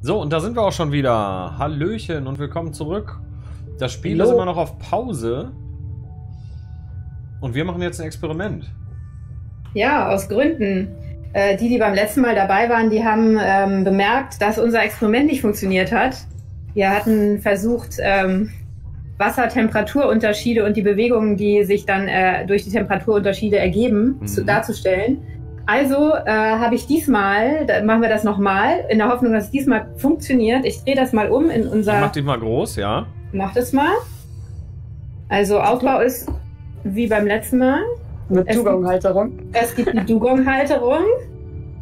So, und da sind wir auch schon wieder. Hallöchen und willkommen zurück. Das Spiel Hallo. ist immer noch auf Pause. Und wir machen jetzt ein Experiment. Ja, aus Gründen. Äh, die, die beim letzten Mal dabei waren, die haben ähm, bemerkt, dass unser Experiment nicht funktioniert hat. Wir hatten versucht, ähm, Wassertemperaturunterschiede und die Bewegungen, die sich dann äh, durch die Temperaturunterschiede ergeben, Mhm. zu, darzustellen. Also äh, habe ich diesmal, machen wir das nochmal, in der Hoffnung, dass es diesmal funktioniert. Ich drehe das mal um in unser. mach dich mal groß, ja? Mach das mal. Also Aufbau ist wie beim letzten Mal. Mit Es Dugong-Halterung. Es gibt eine Dugong-Halterung.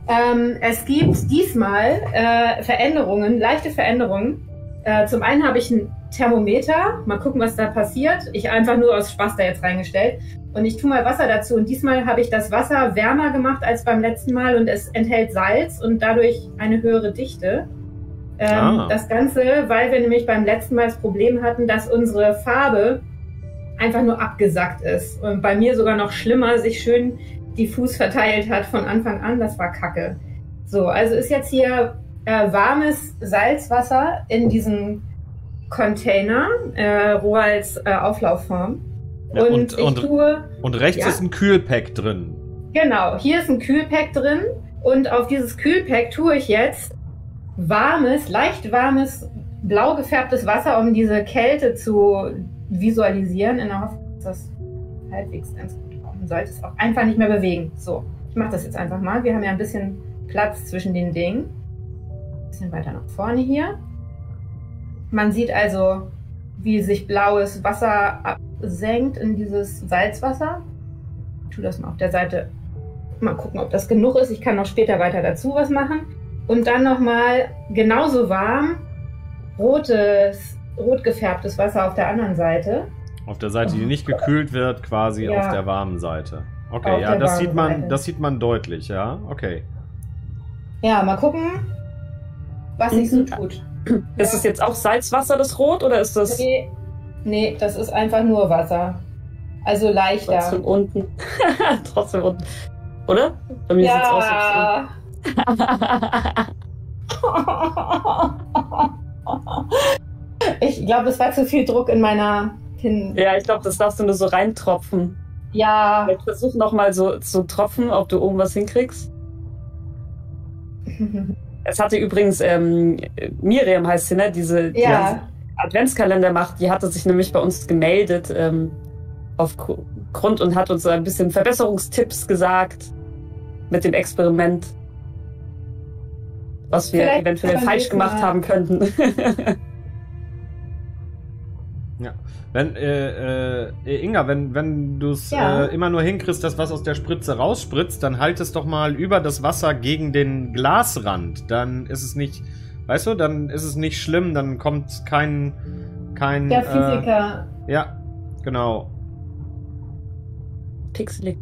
Ähm, es gibt diesmal äh, Veränderungen, leichte Veränderungen. Äh, zum einen habe ich ein Thermometer. Mal gucken, was da passiert. Ich einfach nur aus Spaß da jetzt reingestellt. Und ich tue mal Wasser dazu. Und diesmal habe ich das Wasser wärmer gemacht als beim letzten Mal und es enthält Salz und dadurch eine höhere Dichte. Ähm, Ah. Das Ganze, weil wir nämlich beim letzten Mal das Problem hatten, dass unsere Farbe einfach nur abgesackt ist. Und bei mir sogar noch schlimmer, sich schön diffus verteilt hat von Anfang an. Das war Kacke. So, also ist jetzt hier äh, warmes Salzwasser in diesem Container, äh, roh als äh, Auflaufform. Ja, und, und- ich tue, Und rechts Ja. ist ein Kühlpack drin. genau, hier ist ein Kühlpack drin. Und auf dieses Kühlpack tue ich jetzt warmes, leicht warmes, blau gefärbtes Wasser, um diese Kälte zu visualisieren. In der Hoffnung, dass das halbwegs ganz gut kommt. Man sollte es auch einfach nicht mehr bewegen. So, ich mache das jetzt einfach mal. Wir haben ja ein bisschen Platz zwischen den Dingen. Bisschen weiter nach vorne hier. Man sieht also, wie sich blaues Wasser absenkt in dieses Salzwasser. Ich tue das mal auf der Seite. Mal gucken, ob das genug ist. Ich kann noch später weiter dazu was machen. Und dann nochmal genauso warm rotes, rot gefärbtes Wasser auf der anderen Seite. Auf der Seite, die nicht gekühlt wird, quasi Ja. auf der warmen Seite. Okay, Auf ja, das sieht man, Seite. das sieht man deutlich, ja. Okay. Ja, mal gucken, was sich so Mhm. tut. Ist es jetzt auch Salzwasser, das Rot, oder ist das Nee, nee, das ist einfach nur Wasser. Also leichter. trotzdem unten? trotzdem unten. Oder? Bei mir sieht's aus. Ja. ich glaube, es war zu viel Druck in meiner Hin. ja, ich glaube, das darfst du nur so reintropfen. Ja. Ich versuch nochmal so zu tropfen, ob du oben was hinkriegst. Es hatte übrigens, ähm, Miriam heißt sie, ne? Diese, die Ja. Adventskalender macht, die hatte sich nämlich bei uns gemeldet ähm, aufgrund und hat uns ein bisschen Verbesserungstipps gesagt mit dem Experiment, was wir Vielleicht eventuell falsch gemacht mal- haben könnten. Wenn, äh, äh, Inga, wenn, wenn du es Ja. äh, immer nur hinkriegst, dass was aus der Spritze rausspritzt, dann halt es doch mal über das Wasser gegen den Glasrand. Dann ist es nicht, weißt du, dann ist es nicht schlimm, dann kommt kein, kein, Der Physiker. Äh, ja, genau. Pixelig.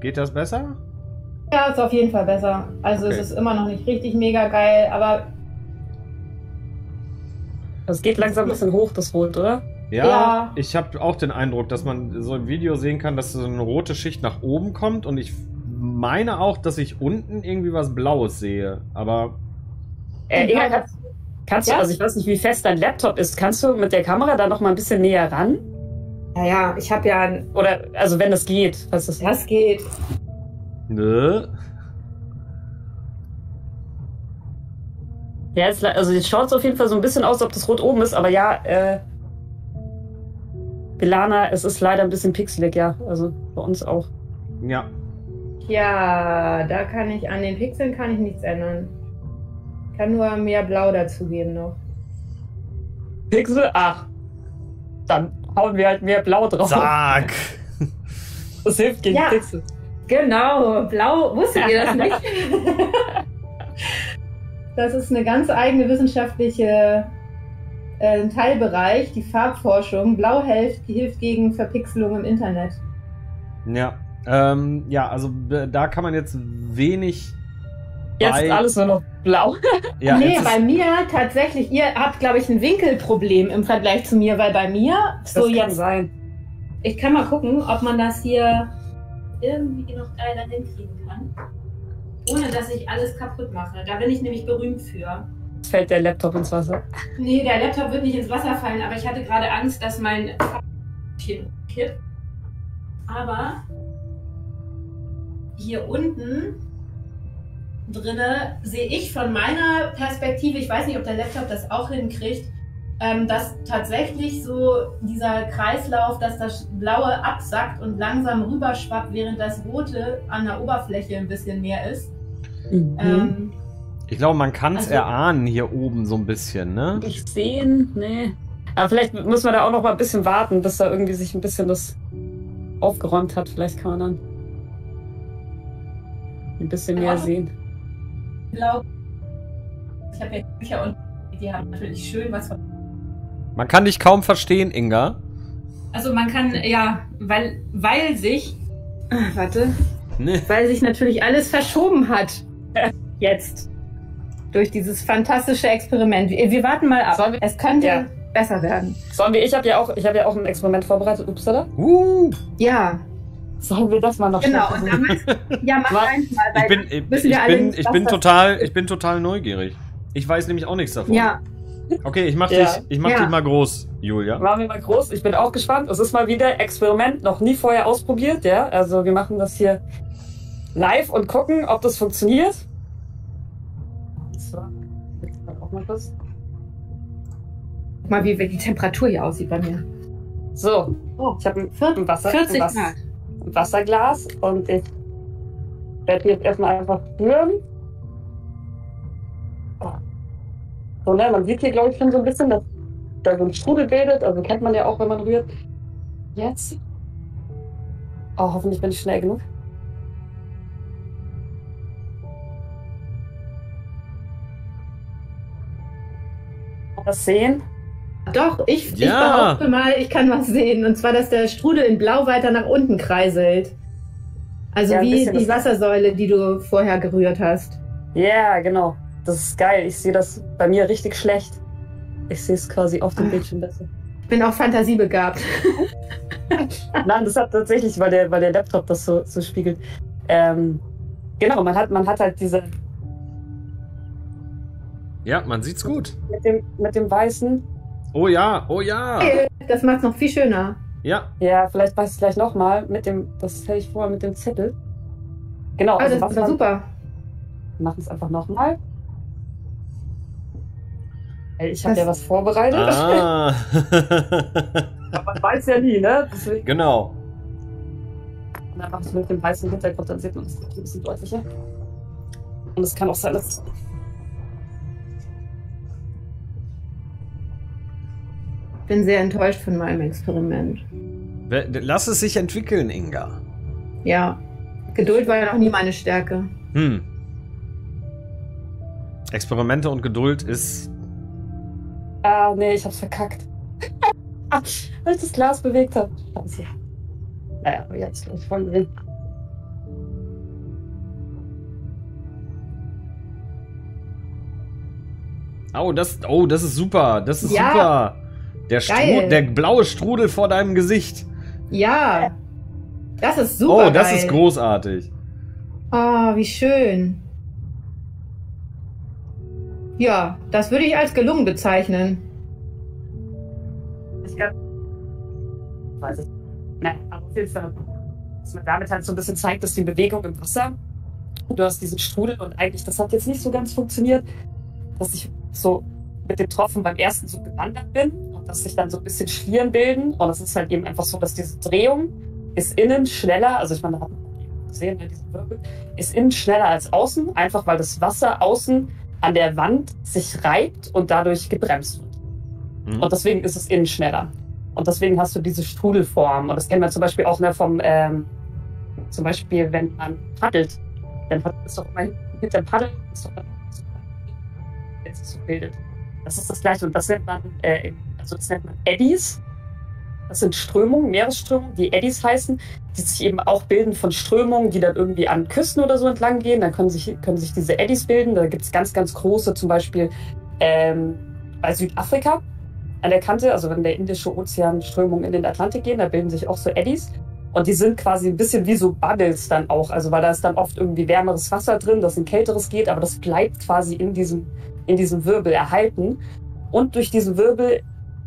Geht das besser? Ja, ist auf jeden Fall besser. Also Okay. es ist immer noch nicht richtig mega geil, aber Es geht langsam ein bisschen hoch, das Rot, oder? Ja, Ja. ich habe auch den Eindruck, dass man so im Video sehen kann, dass so eine rote Schicht nach oben kommt und ich meine auch, dass ich unten irgendwie was Blaues sehe. Aber Äh, Inga, kannst, kannst du, Ja? also ich weiß nicht, wie fest dein Laptop ist, kannst du mit der Kamera da noch mal ein bisschen näher ran? naja, ich habe ja ein. Oder, also wenn es geht, was ist Das geht. ne? Ja, es, also jetzt schaut es auf jeden Fall so ein bisschen aus, ob das Rot oben ist, aber ja, äh, Belana, es ist leider ein bisschen pixelig, ja. Also bei uns auch. Ja. Ja, da kann ich an den Pixeln kann ich nichts ändern. Kann nur mehr Blau dazugeben noch. Pixel? Ach. Dann hauen wir halt mehr Blau drauf. Zack! Das hilft gegen Ja. Pixel. Genau, Blau, wusstet ihr das nicht? das ist eine ganz eigene wissenschaftliche äh, Teilbereich, die Farbforschung. Blau hilft, hilft gegen Verpixelung im Internet. Ja. Ähm, ja, also äh, da kann man jetzt wenig. Jetzt bei- ist alles nur noch blau. Ja, nee, bei mir tatsächlich, ihr habt, glaube ich, ein Winkelproblem im Vergleich zu mir, weil bei mir, Das so kann jetzt, sein. ich kann mal gucken, ob man das hier irgendwie noch geiler hinkriegen kann. Ohne dass ich alles kaputt mache. Da bin ich nämlich berühmt für. Fällt der Laptop ins Wasser. Nee, der Laptop wird nicht ins Wasser fallen, aber ich hatte gerade Angst, dass mein hier kippt. Aber hier unten drinne sehe ich von meiner Perspektive, ich weiß nicht, ob der Laptop das auch hinkriegt, ähm, dass tatsächlich so dieser Kreislauf, dass das Blaue absackt und langsam rüberschwappt, während das Rote an der Oberfläche ein bisschen mehr ist. Mhm. Ähm, Ich glaube, man kann es Also- erahnen hier oben so ein bisschen, ne? Nicht sehen, nee. Aber vielleicht muss man da auch noch mal ein bisschen warten, bis da irgendwie sich ein bisschen das aufgeräumt hat. Vielleicht kann man dann ein bisschen mehr Ja. sehen. ich glaube, ich habe ja Bücher und die haben natürlich schön was von. Man kann dich kaum verstehen, Inga. Also man kann, ja, weil, weil sich. Warte. Ne? Weil sich natürlich alles verschoben hat. Jetzt. Durch dieses fantastische Experiment. Wir, wir warten mal ab. Wir- Es könnte Ja. besser werden. Sollen wir, ich habe ja auch, ich habe ja auch ein Experiment vorbereitet. Upsala. Uh, Ja, Sollen wir das mal noch genau. Und dann, ja, mach eins mal. ich bin, ich, müssen wir ich alle bin, ich bin total, ich bin total neugierig. Ich weiß nämlich auch nichts davon. Ja, Okay, ich mach Ja. dich, ich mach Ja. dich mal groß, Julia. Machen wir mal groß. Ich bin auch gespannt. Es ist mal wieder Experiment, noch nie vorher ausprobiert, ja. Also wir machen das hier live und gucken, ob das funktioniert. So, jetzt auch mal kurz. guck mal, wie, wie die Temperatur hier aussieht bei mir. So, Oh, ich habe ein, ein, Wasser, 40 ein, Wasser, ein Wasserglas und ich werde jetzt erstmal einfach rühren. So, ne, man sieht hier, glaube ich, schon so ein bisschen, dass da so ein Strudel bildet. Also kennt man ja auch, wenn man rührt. Jetzt. Oh, hoffentlich bin ich schnell genug. Das sehen. Doch, ich, ich Ja. behaupte mal, ich kann was sehen. Und zwar, dass der Strudel in Blau weiter nach unten kreiselt. Also Ja, wie die Wassersäule, die du vorher gerührt hast. Ja, genau. Das ist geil. Ich sehe das bei mir richtig schlecht. Ich sehe es quasi auf dem. Bildschirm besser. Ich bin auch fantasiebegabt. Nein, das hat tatsächlich, weil der, weil der Laptop das so, so spiegelt. Ähm, genau, man hat, man hat halt diese Ja, man sieht's gut. mit dem, mit dem Weißen. Oh ja, oh ja. Das macht es noch viel schöner. Ja, Ja, vielleicht weiß ich gleich nochmal mit dem, das hätte ich vorher mit dem Zettel. Genau, Also, also das war super. wir machen es einfach nochmal. Ich habe ja was vorbereitet. ah. Aber man weiß ja nie, ne? Deswegen genau. Und dann mache ich mit dem weißen Hintergrund, dann sieht man das ein bisschen deutlicher. Und es kann auch sein, dass. Bin sehr enttäuscht von meinem Experiment. Lass es sich entwickeln, Inga. Ja. Geduld war ja noch nie meine Stärke. Hm. Experimente und Geduld ist. Ah, nee, ich hab's verkackt. Weil ich das Glas bewegt habe. Scheiße. Naja, jetzt gleich voll drin. Oh, das, oh, das ist super. Das ist Ja. super. Der, der blaue Strudel vor deinem Gesicht. Ja. Das ist super. oh, das geil. ist großartig. Oh, wie schön. Ja, das würde ich als gelungen bezeichnen. Ich glaub, weiß ich. Nein, aber auf jeden Fall, dass man damit halt so ein bisschen zeigt, dass die Bewegung im Wasser, du hast diesen Strudel und eigentlich, das hat jetzt nicht so ganz funktioniert, dass ich so mit dem Tropfen beim ersten so gewandert bin dass sich dann so ein bisschen Schlieren bilden und es ist halt eben einfach so, dass diese Drehung ist innen schneller, also ich meine, da hat man gesehen, ne, diesen Wirbel, ist innen schneller als außen, einfach weil das Wasser außen an der Wand sich reibt und dadurch gebremst wird. Hm? Und deswegen ist es innen schneller. Und deswegen hast du diese Strudelform. Und das kennen wir zum Beispiel auch ne, vom, ähm, zum Beispiel, wenn man paddelt, dann es doch immer hinter dem Paddel, ist doch immer so, wenn es sich so bildet. Das ist das Gleiche. Und das nennt man, äh, also das nennt man Eddies. Das sind Strömungen, Meeresströmungen, die Eddies heißen, die sich eben auch bilden von Strömungen, die dann irgendwie an Küsten oder so entlang gehen. Dann können sich, können sich diese Eddies bilden. Da gibt es ganz, ganz große, zum Beispiel ähm, bei Südafrika an der Kante, also wenn der Indische Ozean Strömungen in den Atlantik gehen, da bilden sich auch so Eddies. Und die sind quasi ein bisschen wie so Bubbles dann auch. Also weil da ist dann oft irgendwie wärmeres Wasser drin, das in kälteres geht, aber das bleibt quasi in diesem, in diesem Wirbel erhalten. Und durch diesen Wirbel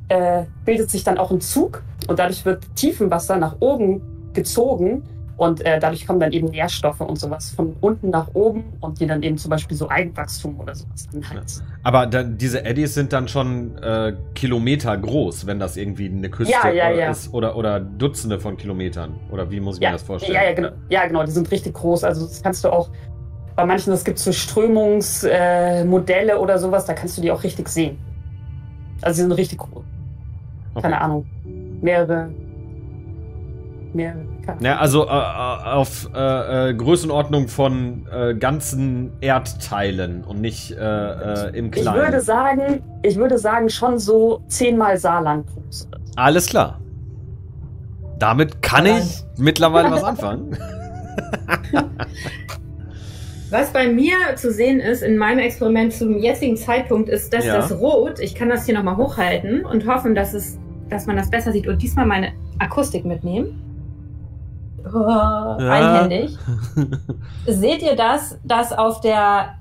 äh, bildet sich dann auch ein Zug und dadurch wird Tiefenwasser nach oben gezogen und äh, dadurch kommen dann eben Nährstoffe und sowas von unten nach oben und die dann eben zum Beispiel so Eigenwachstum oder sowas anheizen. Aber da, diese Eddies sind dann schon äh, Kilometer groß, wenn das irgendwie eine Küste Ja, ja, ja. ist oder, oder Dutzende von Kilometern. Oder wie muss ich mir das vorstellen? ja, genau, ja, genau, die sind richtig groß. Also das kannst du auch bei manchen, es gibt so Strömungsmodelle äh, oder sowas, da kannst du die auch richtig sehen. Also die sind richtig groß. Okay. Keine Ahnung. Mehrere. Mehrere. Ja, also äh, äh, auf äh, äh, Größenordnung von äh, ganzen Erdteilen und nicht äh, im Ich Kleinen. würde sagen, ich würde sagen schon so zehnmal Saarland groß. Alles klar. Damit kann ich mittlerweile was anfangen. Was bei mir zu sehen ist in meinem Experiment zum jetzigen Zeitpunkt ist, dass Ja. das Rot, ich kann das hier nochmal hochhalten und hoffen, dass es, dass man das besser sieht und diesmal meine Akustik mitnehmen. Oh, Einhändig. Seht ihr das, dass auf der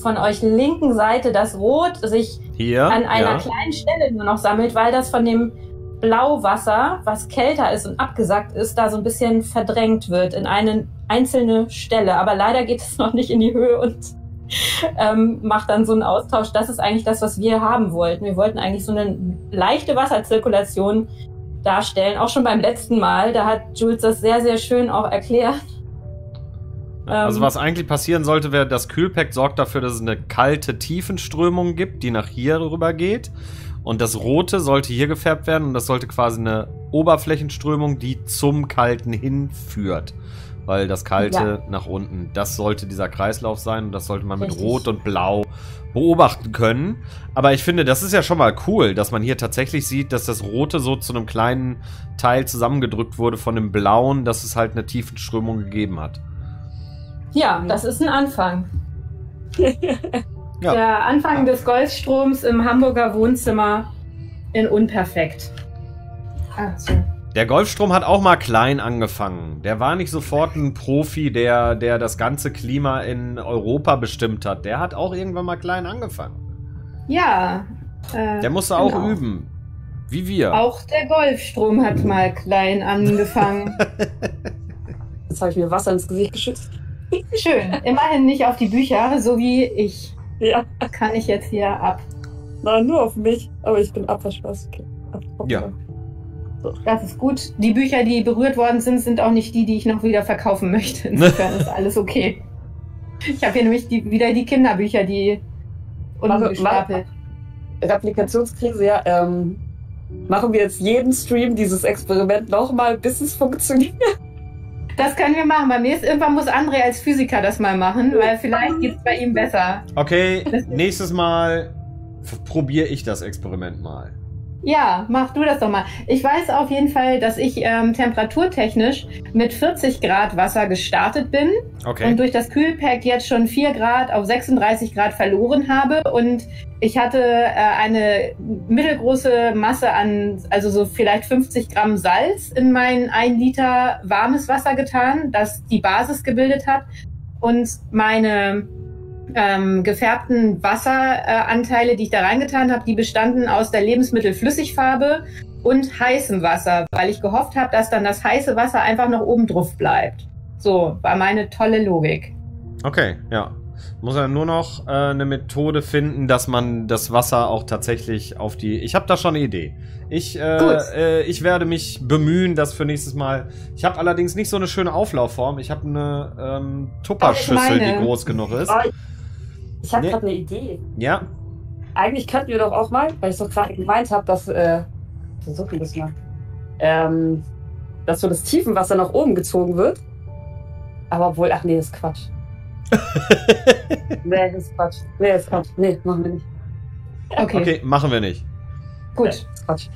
von euch linken Seite das Rot sich Hier. an einer ja. kleinen Stelle nur noch sammelt, weil das von dem Blauwasser, was kälter ist und abgesackt ist, da so ein bisschen verdrängt wird in eine einzelne Stelle. Aber leider geht es noch nicht in die Höhe und ähm, macht dann so einen Austausch. Das ist eigentlich das, was wir haben wollten. Wir wollten eigentlich so eine leichte Wasserzirkulation darstellen. Auch schon beim letzten Mal. Da hat Jules das sehr, sehr schön auch erklärt. Also Ähm, was eigentlich passieren sollte, wäre, das Kühlpack sorgt dafür, dass es eine kalte Tiefenströmung gibt, die nach hier rüber geht. Und das Rote sollte hier gefärbt werden und das sollte quasi eine Oberflächenströmung, die zum Kalten hinführt. Weil das Kalte nach unten, das sollte dieser Kreislauf sein und das sollte man mit Richtig. Rot und Blau beobachten können. Aber ich finde, das ist ja schon mal cool, dass man hier tatsächlich sieht, dass das Rote so zu einem kleinen Teil zusammengedrückt wurde von dem Blauen, dass es halt eine Tiefenströmung gegeben hat. Ja, das ist ein Anfang. Ja. Der Anfang des Golfstroms im Hamburger Wohnzimmer in Unperfekt. Ach so. Der Golfstrom hat auch mal klein angefangen. Der war nicht sofort ein Profi, der, der das ganze Klima in Europa bestimmt hat. Der hat auch irgendwann mal klein angefangen. Ja. Äh, Der musste auch genau. üben. Wie wir. Auch der Golfstrom hat mal klein angefangen. Jetzt habe ich mir Wasser ins Gesicht geschützt. Schön. Immerhin nicht auf die Bücher, so wie ich. Ja, Kann ich jetzt hier ab. na, nur auf mich. Aber ich bin abwaschwas. Okay. Ab- Ja. Das ist gut. Die Bücher, die berührt worden sind, sind auch nicht die, die ich noch wieder verkaufen möchte. Insofern ist alles okay. Ich habe hier nämlich die, wieder die Kinderbücher, die unten Mach- gestapelt. Replikationskrise, ja. Ähm, machen wir jetzt jeden Stream dieses Experiment nochmal, bis es funktioniert. Das können wir machen. Bei mir ist irgendwann muss André als Physiker das mal machen, weil vielleicht geht's bei ihm besser. Okay, nächstes Mal probiere ich das Experiment mal. Ja, mach du das doch mal. Ich weiß auf jeden Fall, dass ich ähm, temperaturtechnisch mit 40 Grad Wasser gestartet bin und Okay. durch das Kühlpack jetzt schon 4 Grad auf 36 Grad verloren habe. Und ich hatte äh, eine mittelgroße Masse an, also so vielleicht 50 Gramm Salz in mein 1 Liter warmes Wasser getan, das die Basis gebildet hat. Und meine ähm, gefärbten Wasseranteile, die ich da reingetan habe, die bestanden aus der Lebensmittelflüssigfarbe und heißem Wasser, weil ich gehofft habe, dass dann das heiße Wasser einfach noch oben drauf bleibt. So, war meine tolle Logik. Okay, ja. Muss er nur noch äh, eine Methode finden, dass man das Wasser auch tatsächlich auf die. Ich habe da schon eine Idee. Ich, äh, äh, ich werde mich bemühen, das für nächstes Mal. Ich habe allerdings nicht so eine schöne Auflaufform. Ich habe eine ähm, Tupperschüssel, die groß genug ist. Oh, Ich habe Nee. gerade eine Idee. Ja, Eigentlich könnten wir doch auch mal, weil ich so gerade gemeint habe, dass, äh, so viel das mal, ähm, dass so das Tiefenwasser nach oben gezogen wird. Aber obwohl, ach nee, ist Quatsch. nee, ist Quatsch. Nee, ist Quatsch. Nee, machen wir nicht. Okay, okay, machen wir nicht. gut. Ist Quatsch.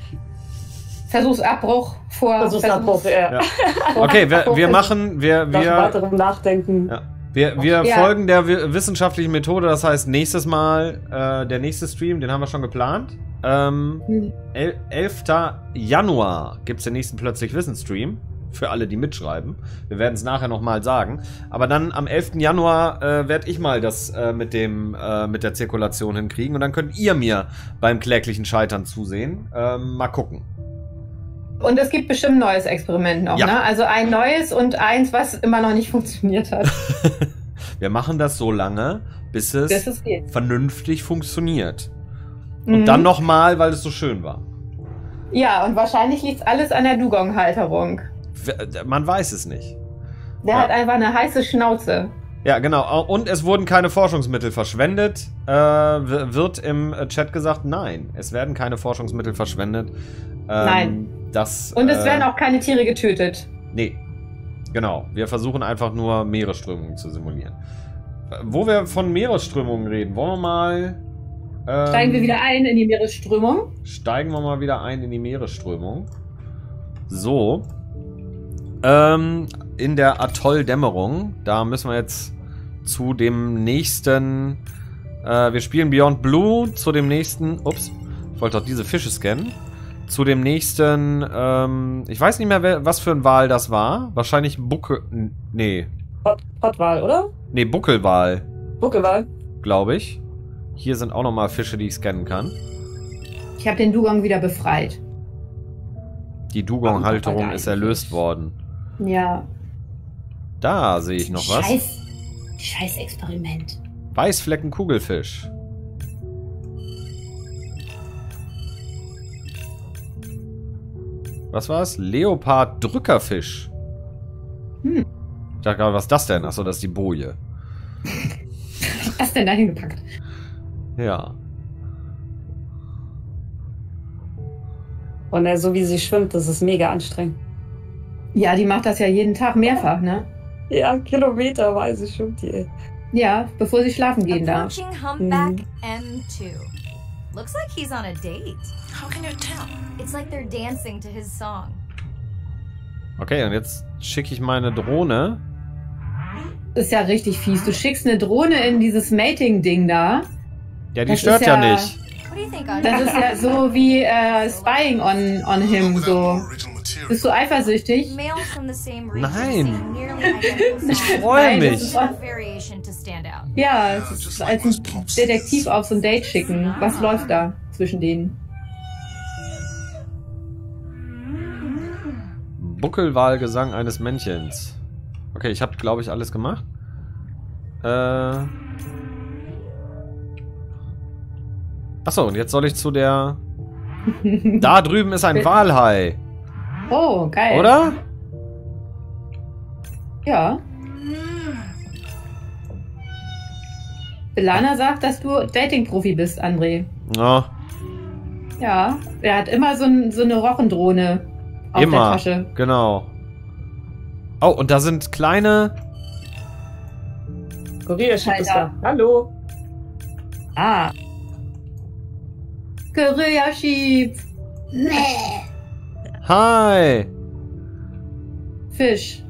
Versuchsabbruch vor Versuchsabbruch, ja. Ja. Okay, wir, wir machen, wir, Nach wir, weiterem Nachdenken. Ja. Wir, wir Ja. folgen der wi- wissenschaftlichen Methode. Das heißt, nächstes Mal, äh, der nächste Stream, den haben wir schon geplant. Ähm, Hm. El 11. Januar gibt es den nächsten Plötzlich Wissen Stream. Für alle, die mitschreiben. Wir werden es nachher nochmal sagen. Aber dann am 11. Januar äh, werde ich mal das äh, mit, dem, äh, mit der Zirkulation hinkriegen. Und dann könnt ihr mir beim kläglichen Scheitern zusehen. Ähm, mal gucken. Und es gibt bestimmt ein neues Experiment noch, Ja. ne? Also ein neues und eins, was immer noch nicht funktioniert hat. Wir machen das so lange, bis es ist geht. vernünftig funktioniert. Und Mhm. dann nochmal, weil es so schön war. Ja, und wahrscheinlich liegt alles an der Dugong-Halterung. Man weiß es nicht. Der Ja. hat einfach eine heiße Schnauze. Ja, genau. Und es wurden keine Forschungsmittel verschwendet. Äh, wird im Chat gesagt, nein, es werden keine Forschungsmittel verschwendet. Ähm, Nein. Das, Und es äh, werden auch keine Tiere getötet. Nee. Genau. Wir versuchen einfach nur Meeresströmungen zu simulieren. Äh, Wo wir von Meeresströmungen reden, wollen wir mal. ähm, Steigen wir wieder ein in die Meeresströmung. Steigen wir mal wieder ein in die Meeresströmung. So. Ähm, in der Atolldämmerung, da müssen wir jetzt zu dem nächsten. Äh, wir spielen Beyond Blue zu dem nächsten. Ups, ich wollte doch diese Fische scannen. Zu dem nächsten. Ähm, ich weiß nicht mehr, wer, was für ein Wal das war. Wahrscheinlich Buckel. Nee. Pot, Potwal, oder? Nee, Buckelwal, Buckelwal. glaube ich. Hier sind auch nochmal Fische, die ich scannen kann. Ich habe den Dugong wieder befreit. Die Dugong-Halterung ist erlöst worden. Ja. Da sehe ich noch was. Scheiß, Scheiß Experiment. Weißflecken Was war's? Leopard Drückerfisch. Hm. Ich dachte gerade, was ist das denn? Achso, das ist die Boje. Was hast du denn da hingepackt? Ja. Und äh, so wie sie schwimmt, das ist mega anstrengend. Ja, die macht das ja jeden Tag mehrfach, ne? Ja, kilometerweise schwimmt die. Ja, bevor sie schlafen gehen darf. Humpback M2. Looks like he's on a date. How can you tell? It's like they're dancing to his song. Okay, und jetzt schicke ich meine Drohne. Das ist ja richtig fies. Du schickst eine Drohne in dieses Mating-Ding da. Ja, die Das stört ist ja, ja- nicht. Das ist ja so wie äh, Spying on, on him. So. Bist du eifersüchtig? Nein. Ich freue mich. Ja, es ist als ein Detektiv auf so ein Date schicken. Was läuft da zwischen denen? Buckelwahlgesang eines Männchens. Okay, ich habe, glaube ich, alles gemacht. Äh. Achso, und jetzt soll ich zu der. Da drüben ist ein Walhai, Oh, geil. oder? Ja. Belana sagt, dass du Dating-Profi bist, André. Ja, Ja. Er hat immer so, ein, so eine Rochendrohne auf der immer. Tasche. Genau. Oh, und da sind kleine. Kurierschiff ist da. Hallo. Ah. Guerilla-Schieb. Hi! Fisch.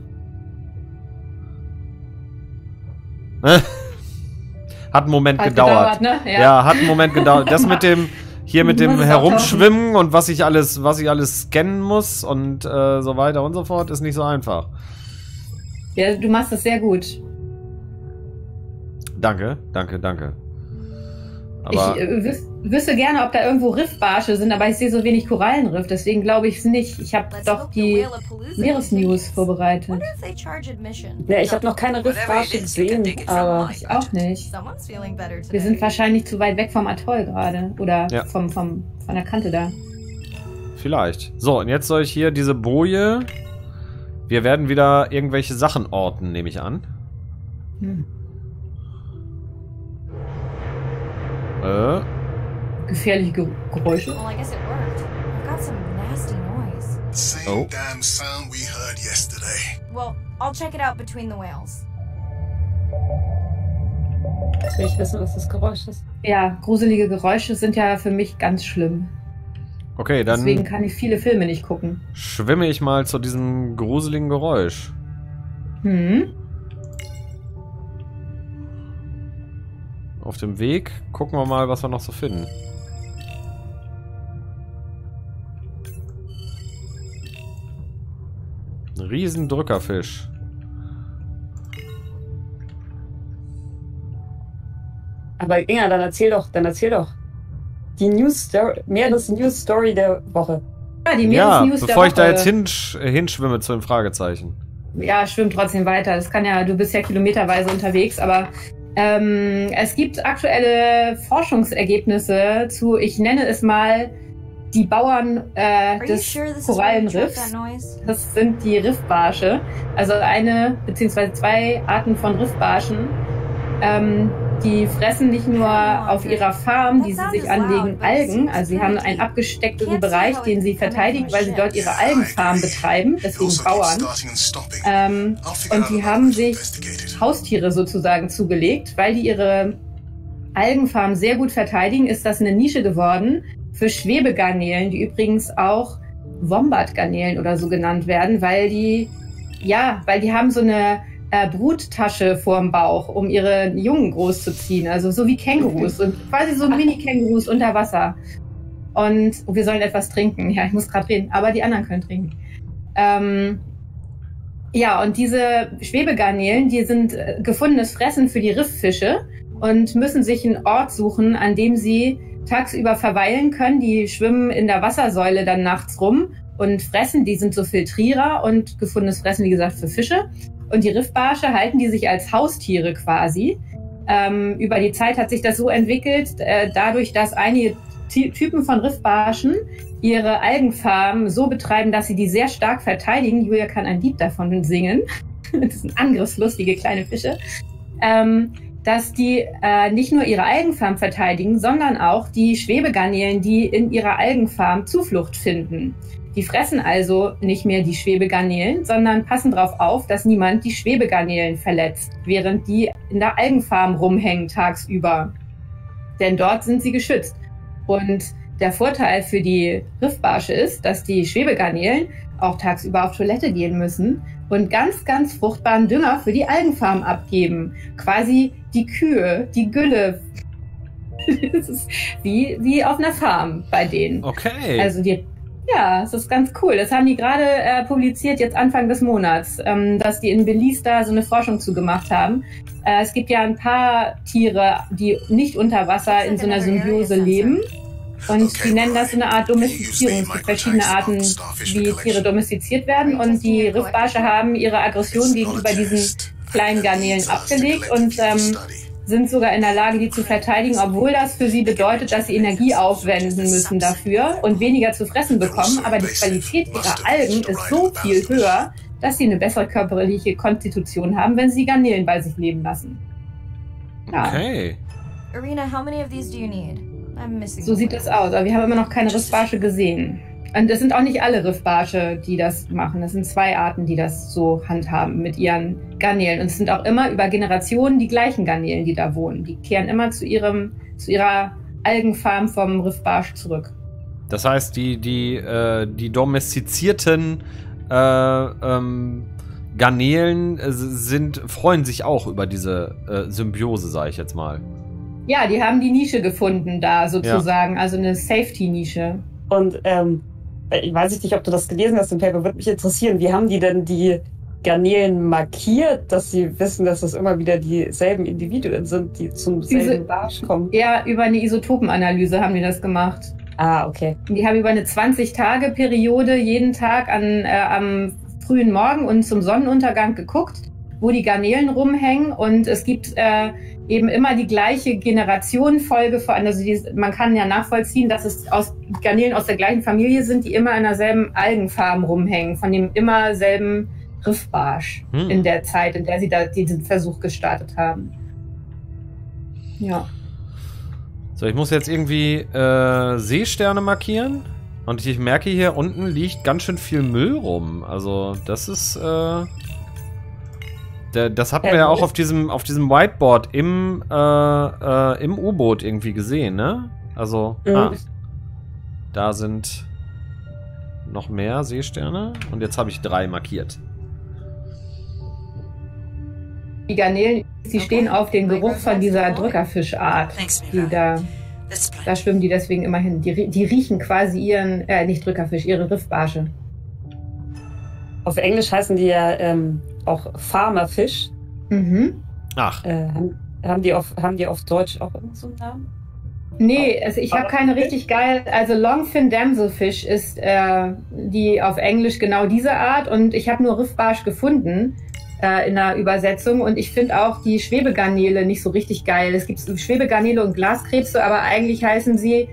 Hat einen Moment Hat gedauert. gedauert, ne? Ja. hat einen Moment gedauert. Das mit dem hier mit dem Herumschwimmen und was ich alles, was ich alles scannen muss und äh, so weiter und so fort, ist nicht so einfach. ja, du machst das sehr gut. Danke, danke, danke. Aber ich äh, wüs wüsste gerne, ob da irgendwo Riffbarsche sind, aber ich sehe so wenig Korallenriff, deswegen glaube ich es nicht. Ich habe doch die Meeresnews vorbereitet. Ja, ich habe noch keine Riffbarsche gesehen, aber Ich auch nicht. Wir sind wahrscheinlich zu weit weg vom Atoll gerade. Oder Ja. vom, vom, von der Kante da. vielleicht. So, und jetzt soll ich hier diese Boje. Wir werden wieder irgendwelche Sachen orten, nehme ich an. Hm. Äh, Gefährliche Ge Geräusche. Well, I guess it worked. I've got some nasty noise. Same Oh. damn sound we heard yesterday. Well, I'll check it out between the whales. jetzt will ich wissen, was das Geräusch ist. Ja, gruselige Geräusche sind ja für mich ganz schlimm. okay, dann Deswegen kann ich viele Filme nicht gucken. schwimme ich mal zu diesem gruseligen Geräusch. Hm. Auf dem Weg gucken wir mal, was wir noch so finden. Riesendrückerfisch. Aber Inga, dann erzähl doch, dann erzähl doch. Die News Story, Meeres News Story der Woche. Ja, die Ja, der bevor ich da Woche. jetzt hinsch hinschwimme zu den Fragezeichen. Ja, schwimm trotzdem weiter. Das kann ja, du bist ja kilometerweise unterwegs, aber ähm, es gibt aktuelle Forschungsergebnisse zu, ich nenne es mal, die Bauern äh, des sure Korallenriffs. Das sind die Riffbarsche. Also eine beziehungsweise zwei Arten von Riffbarschen. Ähm, die fressen nicht nur auf ihrer Farm, die sie sich anlegen, Algen. Also sie haben einen abgesteckten Bereich, den sie verteidigen, weil sie dort ihre Algenfarm betreiben, deswegen Bauern. Ähm, und die haben sich Haustiere sozusagen zugelegt, weil die ihre Algenfarm sehr gut verteidigen, ist das eine Nische geworden für Schwebegarnelen, die übrigens auch Wombatgarnelen oder so genannt werden, weil die, ja, weil die haben so eine äh, Bruttasche vorm Bauch, um ihre Jungen großzuziehen. Also so wie Kängurus und quasi so Mini-Kängurus unter Wasser. Und wir sollen etwas trinken. Ja, ich muss gerade reden, aber die anderen können trinken. Ähm, ja, und diese Schwebegarnelen, die sind äh, gefundenes Fressen für die Rifffische und müssen sich einen Ort suchen, an dem sie tagsüber verweilen können. Die schwimmen in der Wassersäule dann nachts rum und fressen. Die sind so Filtrierer und gefundenes Fressen, wie gesagt, für Fische. Und die Riffbarsche halten die sich als Haustiere quasi. Ähm, über die Zeit hat sich das so entwickelt, äh, dadurch, dass einige Ty Typen von Riffbarschen ihre Algenfarmen so betreiben, dass sie die sehr stark verteidigen. Julia kann ein Lied davon singen. das sind angriffslustige kleine Fische. Ähm, dass die äh, nicht nur ihre Algenfarm verteidigen, sondern auch die Schwebegarnelen, die in ihrer Algenfarm Zuflucht finden. Die fressen also nicht mehr die Schwebegarnelen, sondern passen darauf auf, dass niemand die Schwebegarnelen verletzt, während die in der Algenfarm rumhängen tagsüber. Denn dort sind sie geschützt. Und der Vorteil für die Riffbarsche ist, dass die Schwebegarnelen auch tagsüber auf Toilette gehen müssen und ganz, ganz fruchtbaren Dünger für die Algenfarm abgeben. Quasi die Kühe, die Gülle. das ist wie, wie auf einer Farm bei denen. Okay. Also die, ja, es ist ganz cool. Das haben die gerade äh, publiziert, jetzt Anfang des Monats, ähm, dass die in Belize da so eine Forschung zu gemacht haben. Äh, es gibt ja ein paar Tiere, die nicht unter Wasser in so einer Symbiose leben. Und die nennen das so eine Art Domestizierung. Es gibt verschiedene Arten, wie Tiere domestiziert werden. Und die Riffbarsche haben ihre Aggression gegenüber diesen kleinen Garnelen abgelegt und ähm, sind sogar in der Lage, die zu verteidigen, obwohl das für sie bedeutet, dass sie Energie aufwenden müssen dafür und weniger zu fressen bekommen. Aber die Qualität ihrer Algen ist so viel höher, dass sie eine bessere körperliche Konstitution haben, wenn sie die Garnelen bei sich leben lassen. Ja, okay. Arena, how many of these do you need? I'm missing so sieht das aus. Aber wir haben immer noch keine Riffbarsche gesehen. Und es sind auch nicht alle Riffbarsche, die das machen. Das sind zwei Arten, die das so handhaben mit ihren Garnelen. Und es sind auch immer über Generationen die gleichen Garnelen, die da wohnen. Die kehren immer zu ihrem, zu ihrer Algenfarm vom Riffbarsch zurück. Das heißt, die, die, äh, die domestizierten äh, ähm, Garnelen äh, sind, freuen sich auch über diese äh, Symbiose, sage ich jetzt mal. Ja, die haben die Nische gefunden da sozusagen, also eine Safety-Nische. Und ähm, ich weiß nicht, ob du das gelesen hast im Paper, würde mich interessieren. Wie haben die denn die Garnelen markiert, dass sie wissen, dass das immer wieder dieselben Individuen sind, die zum selben Barsch kommen? Ja, über eine Isotopenanalyse haben die das gemacht. Ah, okay. Die haben über eine 20-Tage-Periode jeden Tag an, äh, am frühen Morgen und zum Sonnenuntergang geguckt, wo die Garnelen rumhängen. Und es gibt äh, eben immer die gleiche Generationenfolge. Von, also die, man kann ja nachvollziehen, dass es aus Garnelen aus der gleichen Familie sind, die immer in derselben Algenfarm rumhängen, von dem immer selben Riffbarsch Hm. in der Zeit, in der sie da diesen Versuch gestartet haben. Ja. So, ich muss jetzt irgendwie äh, Seesterne markieren. Und ich merke hier unten liegt ganz schön viel Müll rum. Also, das ist. Äh, das hatten wir ja auch auf diesem, auf diesem Whiteboard im, äh, äh, im U-Boot irgendwie gesehen, ne? Also, Mhm. ah, da sind noch mehr Seesterne. Und jetzt habe ich drei markiert. Die Garnelen, sie stehen auf den Geruch von dieser Drückerfischart. Die da, da schwimmen die deswegen immer hin. Die, die riechen quasi ihren, äh, nicht Drückerfisch, ihre Riffbarsche. Auf Englisch heißen die ja ähm, auch Farmerfisch. Mhm. Ach, Äh, haben, haben, die auf, haben die auf Deutsch auch irgend so einen Namen? Nee, also ich habe keine richtig geil. Also Longfin Damselfish ist äh, die auf Englisch genau diese Art und ich habe nur Riffbarsch gefunden äh, in der Übersetzung und ich finde auch die Schwebegarnele nicht so richtig geil. Es gibt Schwebegarnele und Glaskrebse, aber eigentlich heißen sie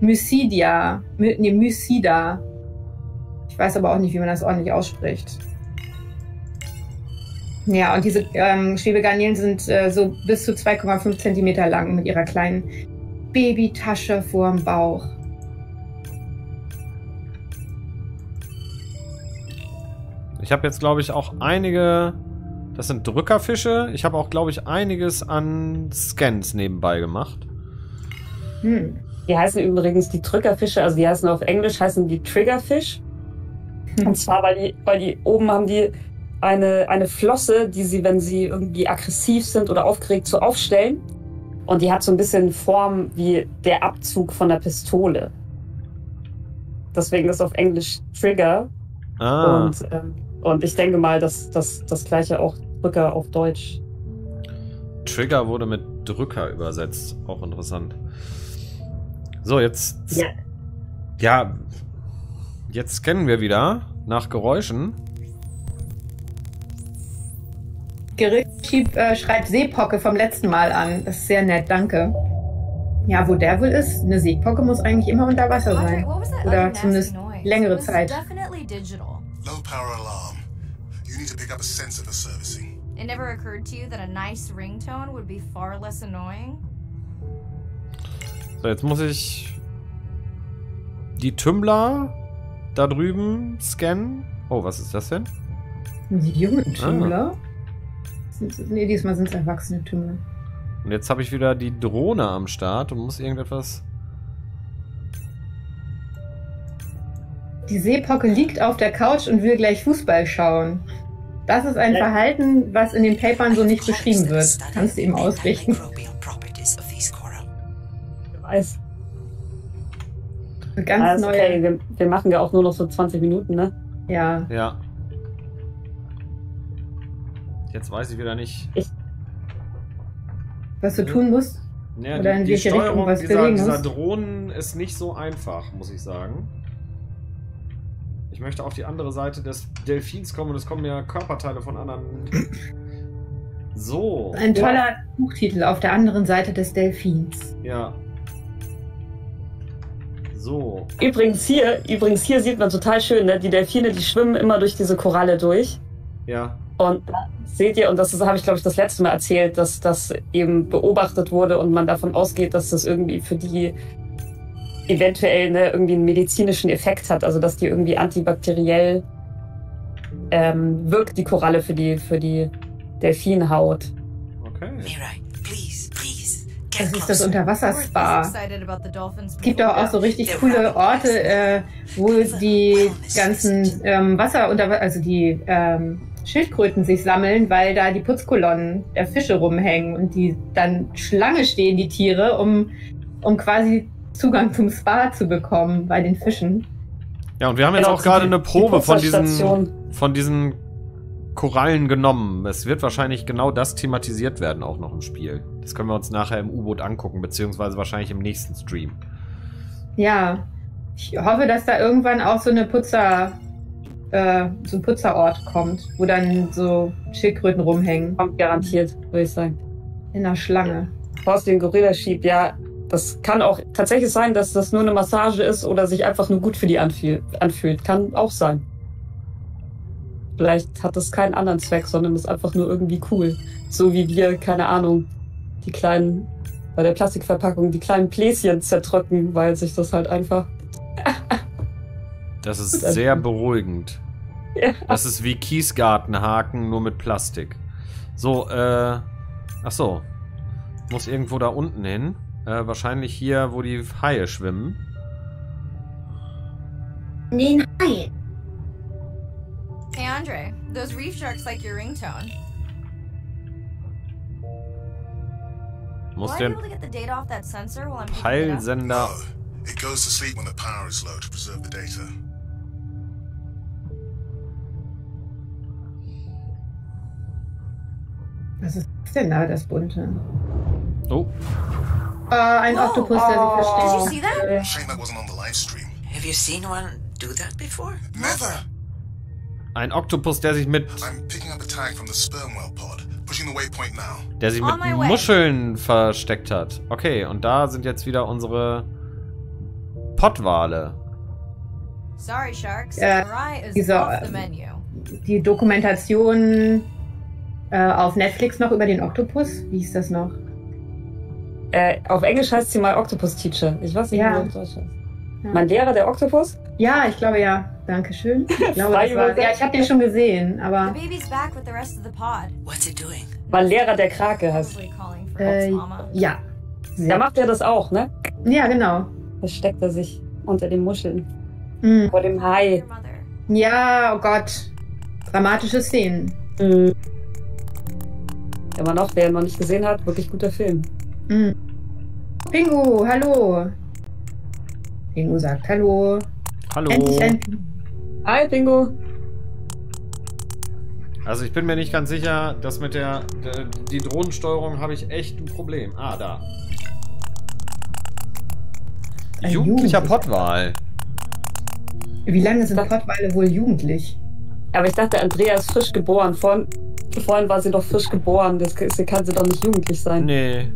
Mysidia. My, nee, Mysida. Ich weiß aber auch nicht, wie man das ordentlich ausspricht. Ja, und diese ähm, Schwebegarnelen sind äh, so bis zu 2,5 Zentimeter lang mit ihrer kleinen Babytasche vorm Bauch. ich habe jetzt, glaube ich, auch einige. Das sind Drückerfische. Ich habe auch, glaube ich, einiges an Scans nebenbei gemacht. Hm. Die heißen übrigens die Drückerfische, also die heißen auf Englisch heißen die Triggerfish. Und zwar, weil die, weil die oben haben die eine, eine Flosse, die sie, wenn sie irgendwie aggressiv sind oder aufgeregt, so aufstellen. Und die hat so ein bisschen Form wie der Abzug von der Pistole. Deswegen ist auf Englisch Trigger. Ah, Und, ähm, und ich denke mal, dass dass das gleiche auch Drücker auf Deutsch. Trigger wurde mit Drücker übersetzt. Auch interessant. So, jetzt. Ja. Ja. Jetzt scannen wir wieder nach Geräuschen. Gerichtsschieb äh, schreibt Seepocke vom letzten Mal an. Das ist sehr nett, danke. Ja, wo der wohl ist, eine Seepocke muss eigentlich immer unter Wasser sein. Oder zumindest längere Zeit. definitely digital. Low power alarm. You need to pick up a sensor for servicing. It never occurred to you that a nice ringtone would be far less annoying? So, jetzt muss ich die Tümmler da drüben scannen. Oh, was ist das denn? Die jungen Ah. Tümmler? Nee, diesmal sind es erwachsene Tümmler. Und jetzt habe ich wieder die Drohne am Start und muss irgendetwas. Die Seepocke liegt auf der Couch und will gleich Fußball schauen. Das ist ein Ja. Verhalten, was in den Papern so nicht beschrieben wird. Kannst du ihm ausrichten. Wer weiß. Eine ganz Alles neue. okay, wir, wir machen ja auch nur noch so 20 Minuten, ne? Ja. Ja. Jetzt weiß ich wieder nicht. Was du tun musst. Ja, Oder in die, die welche Richtung Steuerung was dieser, dieser musst. Drohnen ist nicht so einfach, muss ich sagen. Ich möchte auf die andere Seite des Delfins kommen und es kommen ja Körperteile von anderen. So. Ein toller Buchtitel auf der anderen Seite des Delfins. Ja. So. Übrigens hier, übrigens hier sieht man total schön, ne? Die Delfine, die schwimmen immer durch diese Koralle durch. Ja. Und da seht ihr, und das habe ich, glaube ich, das letzte Mal erzählt, dass das eben beobachtet wurde und man davon ausgeht, dass das irgendwie für die eventuell ne, irgendwie einen medizinischen Effekt hat. Also dass die irgendwie antibakteriell ähm, wirkt, die Koralle für die, für die Delfinhaut. Okay. Mirai, please, please, Das ist das. Unterwasserspa. Es gibt auch, auch so richtig coole Orte, äh, wo die ganzen ähm, Wasser unter, also die ähm, Schildkröten sich sammeln, weil da die Putzkolonnen der Fische rumhängen und die dann Schlange stehen, die Tiere, um, um quasi Zugang zum Spa zu bekommen bei den Fischen. Ja, und wir haben jetzt Genau, auch gerade eine Probe die von diesen, von diesen Korallen genommen. Es wird wahrscheinlich genau das thematisiert werden, auch noch im Spiel. Das können wir uns nachher im U-Boot angucken, beziehungsweise wahrscheinlich im nächsten Stream. Ja, ich hoffe, dass da irgendwann auch so eine Putzer, äh, so ein Putzerort kommt, wo dann so Schildkröten rumhängen Kommt garantiert, würde ich sagen. in der Schlange. Horst den Gorilla schiebt, ja, das kann auch tatsächlich sein, dass das nur eine Massage ist oder sich einfach nur gut für die anfühl, anfühlt. Kann auch sein. Vielleicht hat das keinen anderen Zweck, sondern ist einfach nur irgendwie cool. So wie wir, keine Ahnung, die kleinen, bei der Plastikverpackung, die kleinen Bläschen zerdrücken, weil sich das halt einfach. Das ist Das- sehr beruhigend. Ja. Das ist wie Kiesgartenhaken, nur mit Plastik. So, äh. Ach so. Muss irgendwo da unten hin. Äh, wahrscheinlich hier, wo die Haie schwimmen. Den Hai. Hey Andre, those reef sharks like your ringtone. Muss den? Peilsender. It goes to sleep when the power is low to preserve the data. Was ist denn da, das bunte? Oh, Äh, ein Whoa. Oktopus, der Oh. sich Did you versteckt. see that? Shame that wasn't on the live stream. Have you seen one do that before? Never! ein Oktopus, der sich mit, I'm picking up a tag from the Spermwell pod. Pushing the waypoint now. der sich mit. Muscheln versteckt hat. Okay, und da sind jetzt wieder unsere Pottwale. Sorry, sharks. Äh, dieser, off the menu. Die Dokumentation äh, auf Netflix noch über den Oktopus. Wie hieß das noch? Äh, auf Englisch heißt sie mal Octopus Teacher. Ich weiß nicht, Ja. wie auf Deutsch heißt. Ja. Mein Lehrer, der Oktopus? Ja, ich glaube ja. Dankeschön. Ich glaube, das war, ja, ich habe den schon gesehen, The aber baby's back with the rest of the pod. What's it doing? Mein Lehrer, der Krake heißt. Äh, ja. Da macht er das auch, ne? Ja, genau. Da steckt er sich unter den Muscheln. Mhm. Vor dem Hai. Ja, oh Gott. Dramatische Szenen. Mhm. Immer noch, wer ihn noch nicht gesehen hat, wirklich guter Film. Mhm. Pingu, hallo. Pingu sagt Hallo. Hallo. Endlich ein. Hi, Bingo. Also ich bin mir nicht ganz sicher, dass mit der, der die Drohnensteuerung habe ich echt ein Problem. Ah, da. Ein Jugendlicher. Pottwal. Wie lange sind Pottwale wohl jugendlich? Aber ich dachte, Andrea ist frisch geboren. Vorhin, vorhin war sie doch frisch geboren. Das kann kann sie doch nicht jugendlich sein. Nee.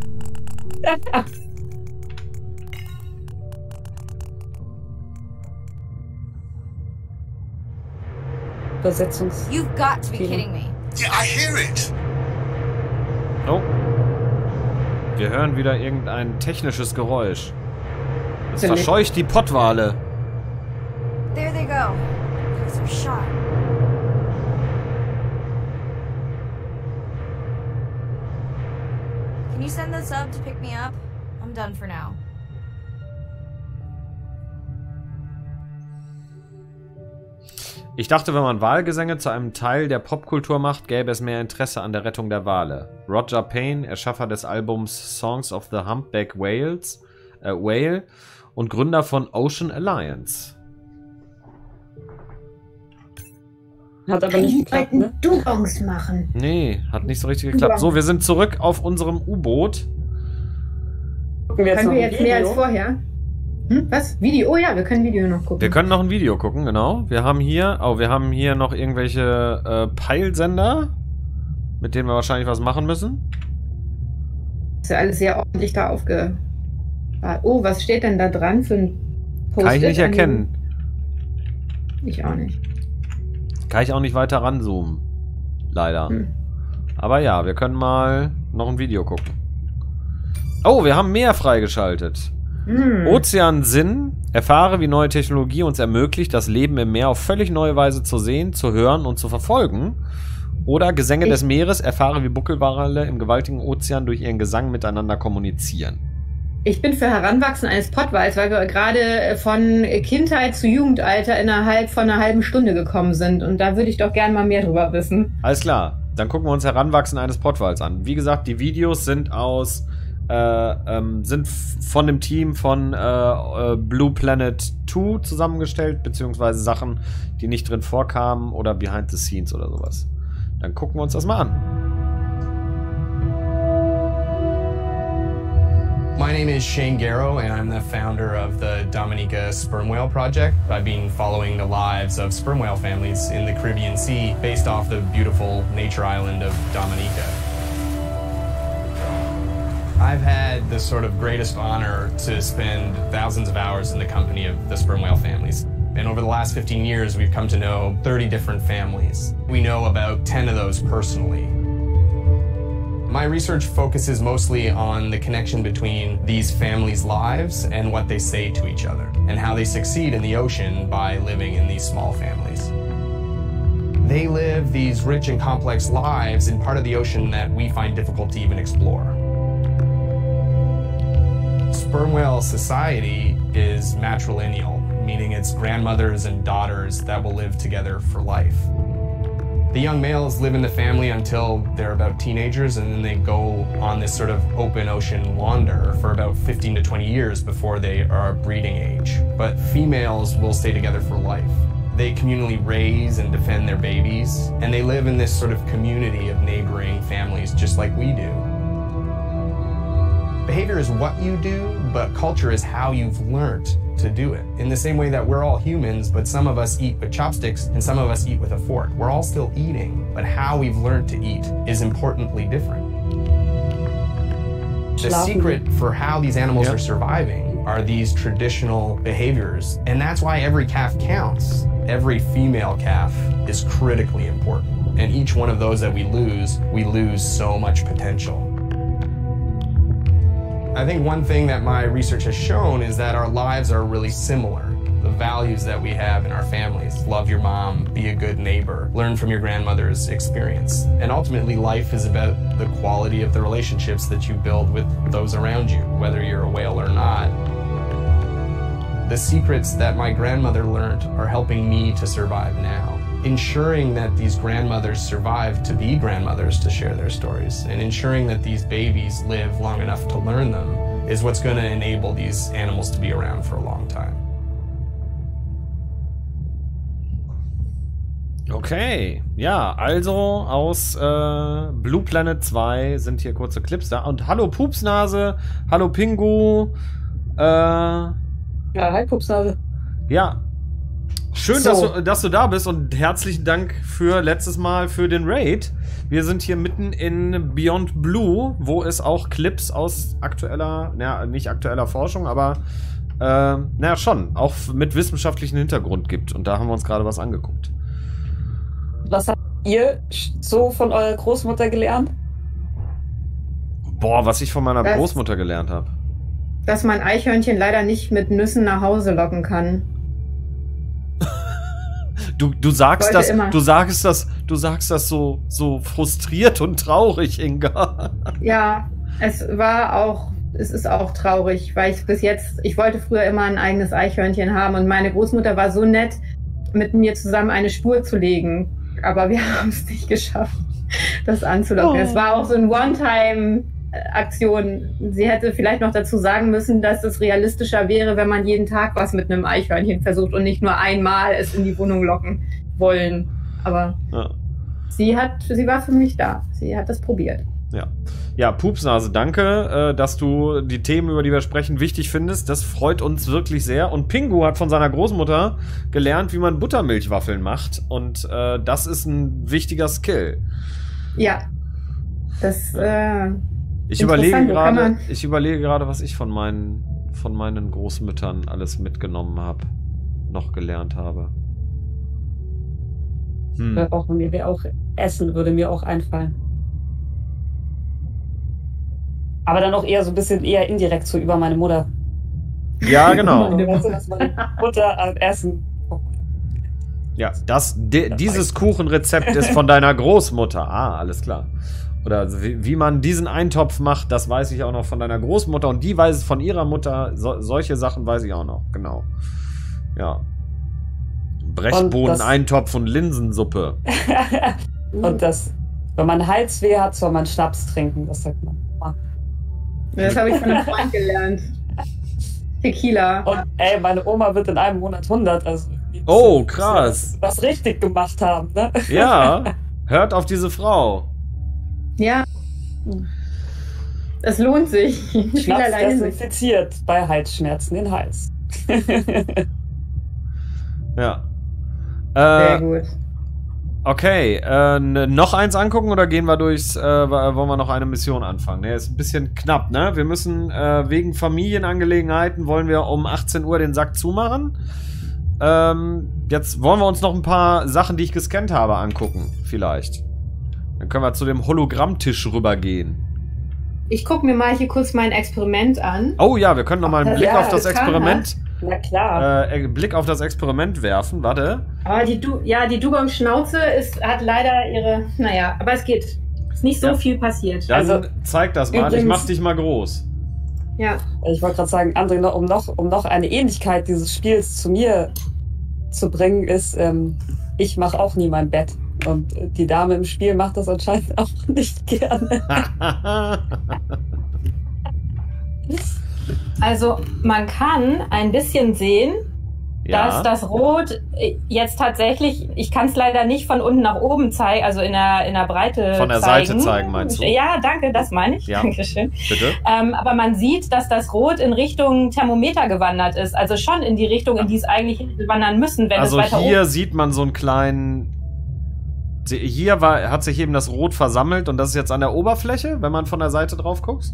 Übersetzungs. You've got to be kidding me. Yeah, I hear it! Oh. Wir hören wieder irgendein technisches Geräusch. Es Vielleicht- verscheucht die Pottwale. There they go. They're shot. Can you send the sub to pick me up? I'm done for now. Ich dachte, wenn man Wahlgesänge zu einem Teil der Popkultur macht, gäbe es mehr Interesse an der Rettung der Wale. Roger Payne, Erschaffer des Albums Songs of the Humpback Whales, äh, Whale und Gründer von Ocean Alliance. Hat aber nicht geklappt, ne? Dubons machen. Nee, hat nicht so richtig geklappt. So, wir sind zurück auf unserem U-Boot. Gucken wir jetzt Können wir jetzt mehr als Video? vorher? Hm? Was? Video? Oh ja, wir können Video noch gucken. Wir können noch ein Video gucken, genau. Wir haben hier, oh, wir haben hier noch irgendwelche äh, Peilsender, mit denen wir wahrscheinlich was machen müssen. ist ja alles sehr ordentlich da aufge. Oh, was steht denn da dran für ein Post? Kann ich nicht erkennen. Ich auch nicht. Kann ich auch nicht weiter ranzoomen. Leider. Hm. Aber ja, wir können mal noch ein Video gucken. Oh, wir haben mehr freigeschaltet. Hm. Ozean Sinn. Erfahre, wie neue Technologie uns ermöglicht, das Leben im Meer auf völlig neue Weise zu sehen, zu hören und zu verfolgen. Oder Gesänge Ich- des Meeres. Erfahre, wie Buckelwale im gewaltigen Ozean durch ihren Gesang miteinander kommunizieren. Ich bin für Heranwachsen eines Pottwals, weil wir gerade von Kindheit zu Jugendalter innerhalb von einer halben Stunde gekommen sind. Und da würde ich doch gerne mal mehr drüber wissen. Alles klar. Dann gucken wir uns Heranwachsen eines Pottwals an. Wie gesagt, die Videos sind aus äh, ähm, sind von dem Team von äh, äh, Blue Planet 2 zusammengestellt, beziehungsweise Sachen, die nicht drin vorkamen oder Behind the Scenes oder sowas. Dann gucken wir uns das mal an. My name is Shane Garrow, and I'm the founder of the Dominica Sperm Whale Project. I've been following the lives of sperm whale families in the Caribbean Sea based off the beautiful nature island of Dominica. I've had the sort of greatest honor to spend thousands of hours in the company of the sperm whale families. And over the last 15 years, we've come to know 30 different families. We know about 10 of those personally. My research focuses mostly on the connection between these families' lives and what they say to each other, and how they succeed in the ocean by living in these small families. They live these rich and complex lives in part of the ocean that we find difficult to even explore. Sperm whale society is matrilineal, meaning it's grandmothers and daughters that will live together for life. The young males live in the family until they're about teenagers, and then they go on this sort of open ocean wander for about 15 to 20 years before they are breeding age. But females will stay together for life. They communally raise and defend their babies, and they live in this sort of community of neighboring families just like we do. Behavior is what you do, but culture is how you've learned to do it. In the same way that we're all humans, but some of us eat with chopsticks and some of us eat with a fork. We're all still eating, but how we've learned to eat is importantly different. The Schlafen. secret for how these animals Yep. are surviving are these traditional behaviors. And that's why every calf counts. Every female calf is critically important. And each one of those that we lose, we lose so much potential. I think one thing that my research has shown is that our lives are really similar. The values that we have in our families love your mom, be a good neighbor, learn from your grandmother's experience. And ultimately, life is about the quality of the relationships that you build with those around you, whether you're a whale or not. The secrets that my grandmother learned are helping me to survive now. Ensuring that these grandmothers survive to be grandmothers to share their stories, and ensuring that these babies live long enough to learn them is what's going to enable these animals to be around for a long time. Okay, ja, also aus äh, Blue Planet 2 sind hier kurze Clips da. Und hallo Pupsnase, hallo Pingu. Äh, Ja, hi, Pupsnase. ja, schön, So. dass, du, dass du da bist und herzlichen Dank für letztes Mal für den Raid. Wir sind hier mitten in Beyond Blue, wo es auch Clips aus aktueller, naja, nicht aktueller Forschung, aber äh, naja, schon, auch mit wissenschaftlichem Hintergrund gibt. Und da haben wir uns gerade was angeguckt. Was habt ihr so von eurer Großmutter gelernt? Boah, was ich von meiner Das- Großmutter gelernt habe. Dass man Eichhörnchen leider nicht mit Nüssen nach Hause locken kann. Du, du sagst das, immer. du sagst das, du sagst das so, so frustriert und traurig, Inga. Ja, es war auch, es ist auch traurig, weil ich bis jetzt, ich wollte früher immer ein eigenes Eichhörnchen haben und meine Großmutter war so nett, mit mir zusammen eine Spur zu legen. Aber wir haben es nicht geschafft, das anzulocken. Oh. Es war auch so ein One-Time-Aktion. Sie hätte vielleicht noch dazu sagen müssen, dass es realistischer wäre, wenn man jeden Tag was mit einem Eichhörnchen versucht und nicht nur einmal es in die Wohnung locken wollen. Aber Ja. sie hat, sie war für mich da. Sie hat das probiert. Ja. Ja, Pupsnase, danke, äh, dass du die Themen, über die wir sprechen, wichtig findest. Das freut uns wirklich sehr. Und Pingu hat von seiner Großmutter gelernt, wie man Buttermilchwaffeln macht. Und äh, das ist ein wichtiger Skill. Ja. Das, äh, Ich überlege gerade, ich überlege gerade, was ich von meinen, von meinen Großmüttern alles mitgenommen habe, noch gelernt habe. Hm. Auch, mir wäre auch Essen würde mir auch einfallen. Aber dann auch eher so ein bisschen eher indirekt so über meine Mutter. Ja, genau. Mutter an Essen. Ja, das, de, dieses Kuchenrezept ist von deiner Großmutter. Ah, alles klar. Oder wie, wie man diesen Eintopf macht, das weiß ich auch noch von deiner Großmutter und die weiß es von ihrer Mutter. So, solche Sachen weiß ich auch noch, genau. Ja. Brechbohnen-Eintopf und Linsensuppe. Und das, wenn man Halsweh hat, soll man Schnaps trinken. Das sagt man. das habe ich von einem Freund gelernt. Tequila. Und ey, meine Oma wird in einem Monat 100. Also Oh, krass. Was richtig gemacht haben, ne? Ja, hört auf diese Frau. Ja. Es lohnt sich. Schnaps desinfiziert bei Halsschmerzen den Hals. Ja. Sehr Äh, gut. okay, äh, noch eins angucken oder gehen wir durchs, äh, wollen wir noch eine Mission anfangen? Ne, ist ein bisschen knapp, ne? Wir müssen äh, wegen Familienangelegenheiten wollen wir um 18 Uhr den Sack zumachen. Ähm, jetzt wollen wir uns noch ein paar Sachen, die ich gescannt habe, angucken, vielleicht. Dann können wir zu dem Hologrammtisch rübergehen. Ich gucke mir mal hier kurz mein Experiment an. Oh ja, wir können noch mal einen Ja, Blick auf das Experiment, Na klar. äh, äh, Blick auf das Experiment werfen. Warte. Aber die du ja, die Dugong-Schnauze hat leider ihre, naja, aber es geht. Ist nicht so Ja. viel passiert. Dann Also, zeig das mal. ich übrigens- mach dich mal groß. Ja. Ich wollte gerade sagen, André, noch- um noch, um noch eine Ähnlichkeit dieses Spiels zu mir zu bringen, ist, ähm, ich mache auch nie mein Bett. Und die Dame im Spiel macht das anscheinend auch nicht gerne. Also man kann ein bisschen sehen, Ja. dass das Rot jetzt tatsächlich, ich kann es leider nicht von unten nach oben zeigen, also in der, in der Breite Von der zeigen. Seite zeigen, meinst du? Ja, danke, das meine ich. Ja. Dankeschön. Bitte? Ähm, aber man sieht, dass das Rot in Richtung Thermometer gewandert ist. Also schon in die Richtung, in die es eigentlich wandern müssen, wenn also es weiter hier oben sieht man so einen kleinen. Hier war, hat sich eben das Rot versammelt und das ist jetzt an der Oberfläche, wenn man von der Seite drauf guckt.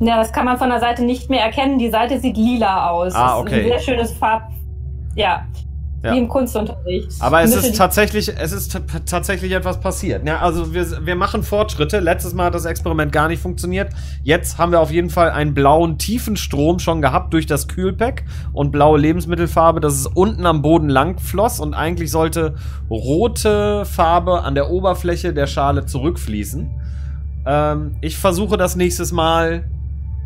Ja, das kann man von der Seite nicht mehr erkennen. Die Seite sieht lila aus. Ah, Das ist okay. Ein sehr schönes Farb. Ja. Ja. Wie im Kunstunterricht. Aber es ist tatsächlich, es ist tatsächlich etwas passiert. Ja, also wir, wir machen Fortschritte. Letztes Mal hat das Experiment gar nicht funktioniert. Jetzt haben wir auf jeden Fall einen blauen tiefen Strom schon gehabt durch das Kühlpack und blaue Lebensmittelfarbe, dass es unten am Boden lang floss und eigentlich sollte rote Farbe an der Oberfläche der Schale zurückfließen. Ähm, ich versuche das nächstes Mal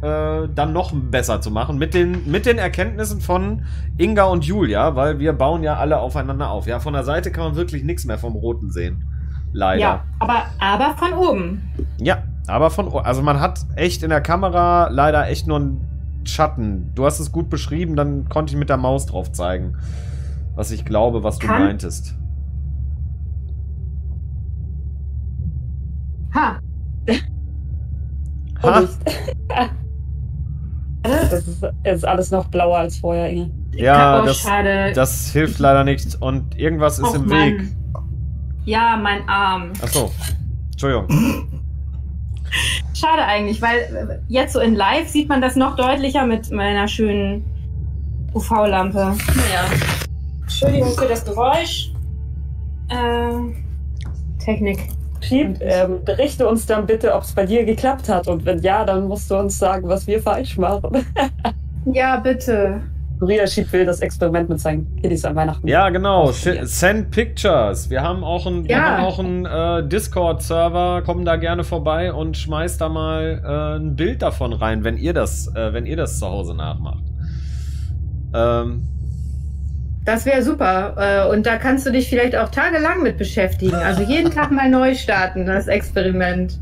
äh, dann noch besser zu machen mit den, mit den Erkenntnissen von Inga und Julia, weil wir bauen ja alle aufeinander auf. Ja, von der Seite kann man wirklich nichts mehr vom Roten sehen. Leider. Ja, aber, aber von oben. Ja, aber von, o- also man hat echt in der Kamera leider echt nur einen Schatten. Du hast es gut beschrieben, dann konnte ich mit der Maus drauf zeigen, was ich glaube, was du Kann- meintest. Ha, Ha, Das ist, ist alles noch blauer als vorher, Inge. ja, oh, das, schade. das hilft leider nicht und irgendwas ist Och, im Mann. Weg. Ja, mein Arm. Ach so. Entschuldigung. Schade eigentlich, weil äh, jetzt so in Live sieht man das noch deutlicher mit meiner schönen UV-Lampe. Naja. Entschuldigung für das Geräusch. Äh, Technik. Piep, ähm, berichte uns dann bitte, ob es bei dir geklappt hat. Und wenn ja, dann musst du uns sagen, was wir falsch machen. Ja, bitte. Ria Schieb will das Experiment mit seinen Kiddies an Weihnachten. Ja, genau. Send Pictures. Wir haben auch einen, Ja. einen äh, Discord-Server. Kommen da gerne vorbei und schmeißt da mal äh, ein Bild davon rein, wenn ihr das, äh, wenn ihr das zu Hause nachmacht. Ähm, Das wäre super. Äh, Und da kannst du dich vielleicht auch tagelang mit beschäftigen. Also jeden Tag mal neu starten, das Experiment.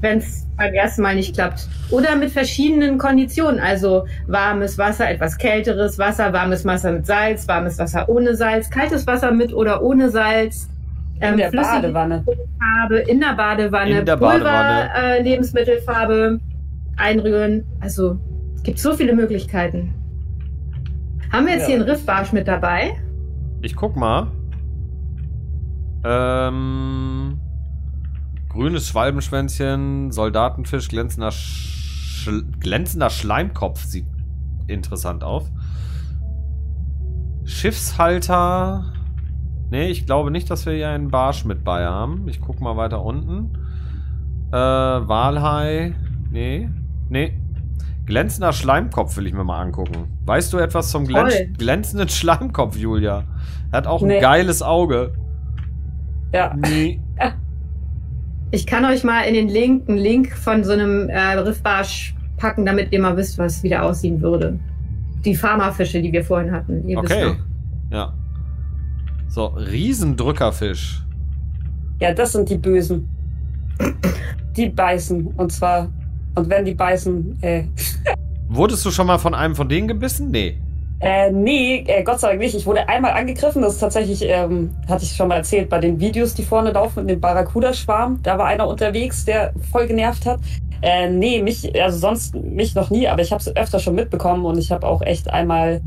Wenn es beim ersten Mal nicht klappt. Oder mit verschiedenen Konditionen. Also warmes Wasser, etwas kälteres Wasser, warmes Wasser mit Salz, warmes Wasser ohne Salz, kaltes Wasser mit oder ohne Salz. In der flüssige Badewanne. Farbe in der Badewanne, In der Pulver, Badewanne. Äh, Lebensmittelfarbe einrühren. Also es gibt so viele Möglichkeiten. Haben wir jetzt Ja. hier einen Riffbarsch mit dabei? ich guck mal. Ähm, grünes Schwalbenschwänzchen, Soldatenfisch, glänzender, Sch glänzender Schleimkopf sieht interessant auf. Schiffshalter. Nee, ich glaube nicht, dass wir hier einen Barsch mit bei haben. Ich guck mal weiter unten. Äh, Walhai. Nee. Nee. Glänzender Schleimkopf will ich mir mal angucken. Weißt du etwas zum glänz Toll. glänzenden Schleimkopf, Julia? Er hat auch ein Nee. geiles Auge. Ja. Nee. Ich kann euch mal in den Link einen Link von so einem äh, Riffbarsch packen, damit ihr mal wisst, was wieder aussehen würde. Die Pharmafische, die wir vorhin hatten. Ihr Okay. Ja. So, Riesendrückerfisch. Ja, das sind die Bösen. Die beißen. Und zwar, und wenn die beißen, äh, Wurdest du schon mal von einem von denen gebissen? Nee. Äh, nee, äh, Gott sei Dank nicht. Ich wurde einmal angegriffen. Das ist tatsächlich, ähm, hatte ich schon mal erzählt, bei den Videos, die vorne laufen, in dem Barracuda-Schwarm. Da war einer unterwegs, der voll genervt hat. Äh, nee, mich, also sonst mich noch nie, aber ich habe es öfter schon mitbekommen und ich habe auch echt einmal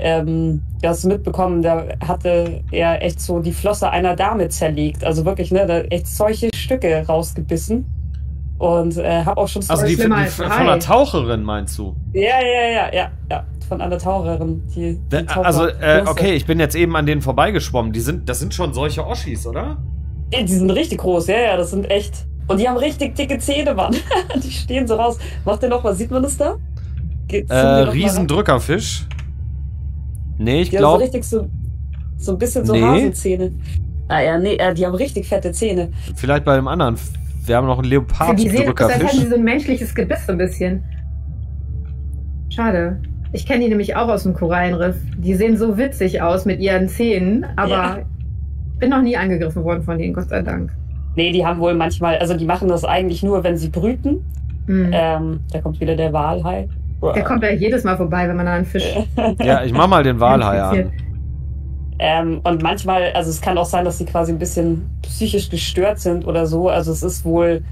ähm, das mitbekommen, da hatte er echt so die Flosse einer Dame zerlegt. Also wirklich, ne, da echt solche Stücke rausgebissen. Und äh, habe auch schon Also die, die als von drei. der Taucherin meinst du? ja, ja, ja, ja, ja, von einer Taucherin. Die, die Taucher- Also, äh, okay, ich bin jetzt eben an denen vorbeigeschwommen. Die sind, das sind schon solche Oschis, oder? Ey, Die sind richtig groß, ja, ja, das sind echt. Und die haben richtig dicke Zähne, Mann. die stehen so raus. Macht der noch was? Sieht man das da? Äh. Riesendrückerfisch. Nee, ich Die haben so glaube. richtig so, so ein bisschen so Nee. Hasenzähne. Ah ja, nee, äh, die haben richtig fette Zähne. Vielleicht bei dem anderen. Wir haben noch einen die sehen aus, als hätten sie so ein menschliches Gebiss so ein bisschen. Schade. Ich kenne die nämlich auch aus dem Korallenriff. Die sehen so witzig aus mit ihren Zähnen, aber Ja. ich bin noch nie angegriffen worden von denen, Gott sei Dank. Nee, die haben wohl manchmal, also die machen das eigentlich nur, wenn sie brüten. Hm. Ähm, da kommt wieder der Walhai. Der kommt ja jedes Mal vorbei, wenn man da einen Fisch Ja, ich mach mal den Walhai an. Ähm, und manchmal, also es kann auch sein, dass sie quasi ein bisschen psychisch gestört sind oder so. Also es ist wohl,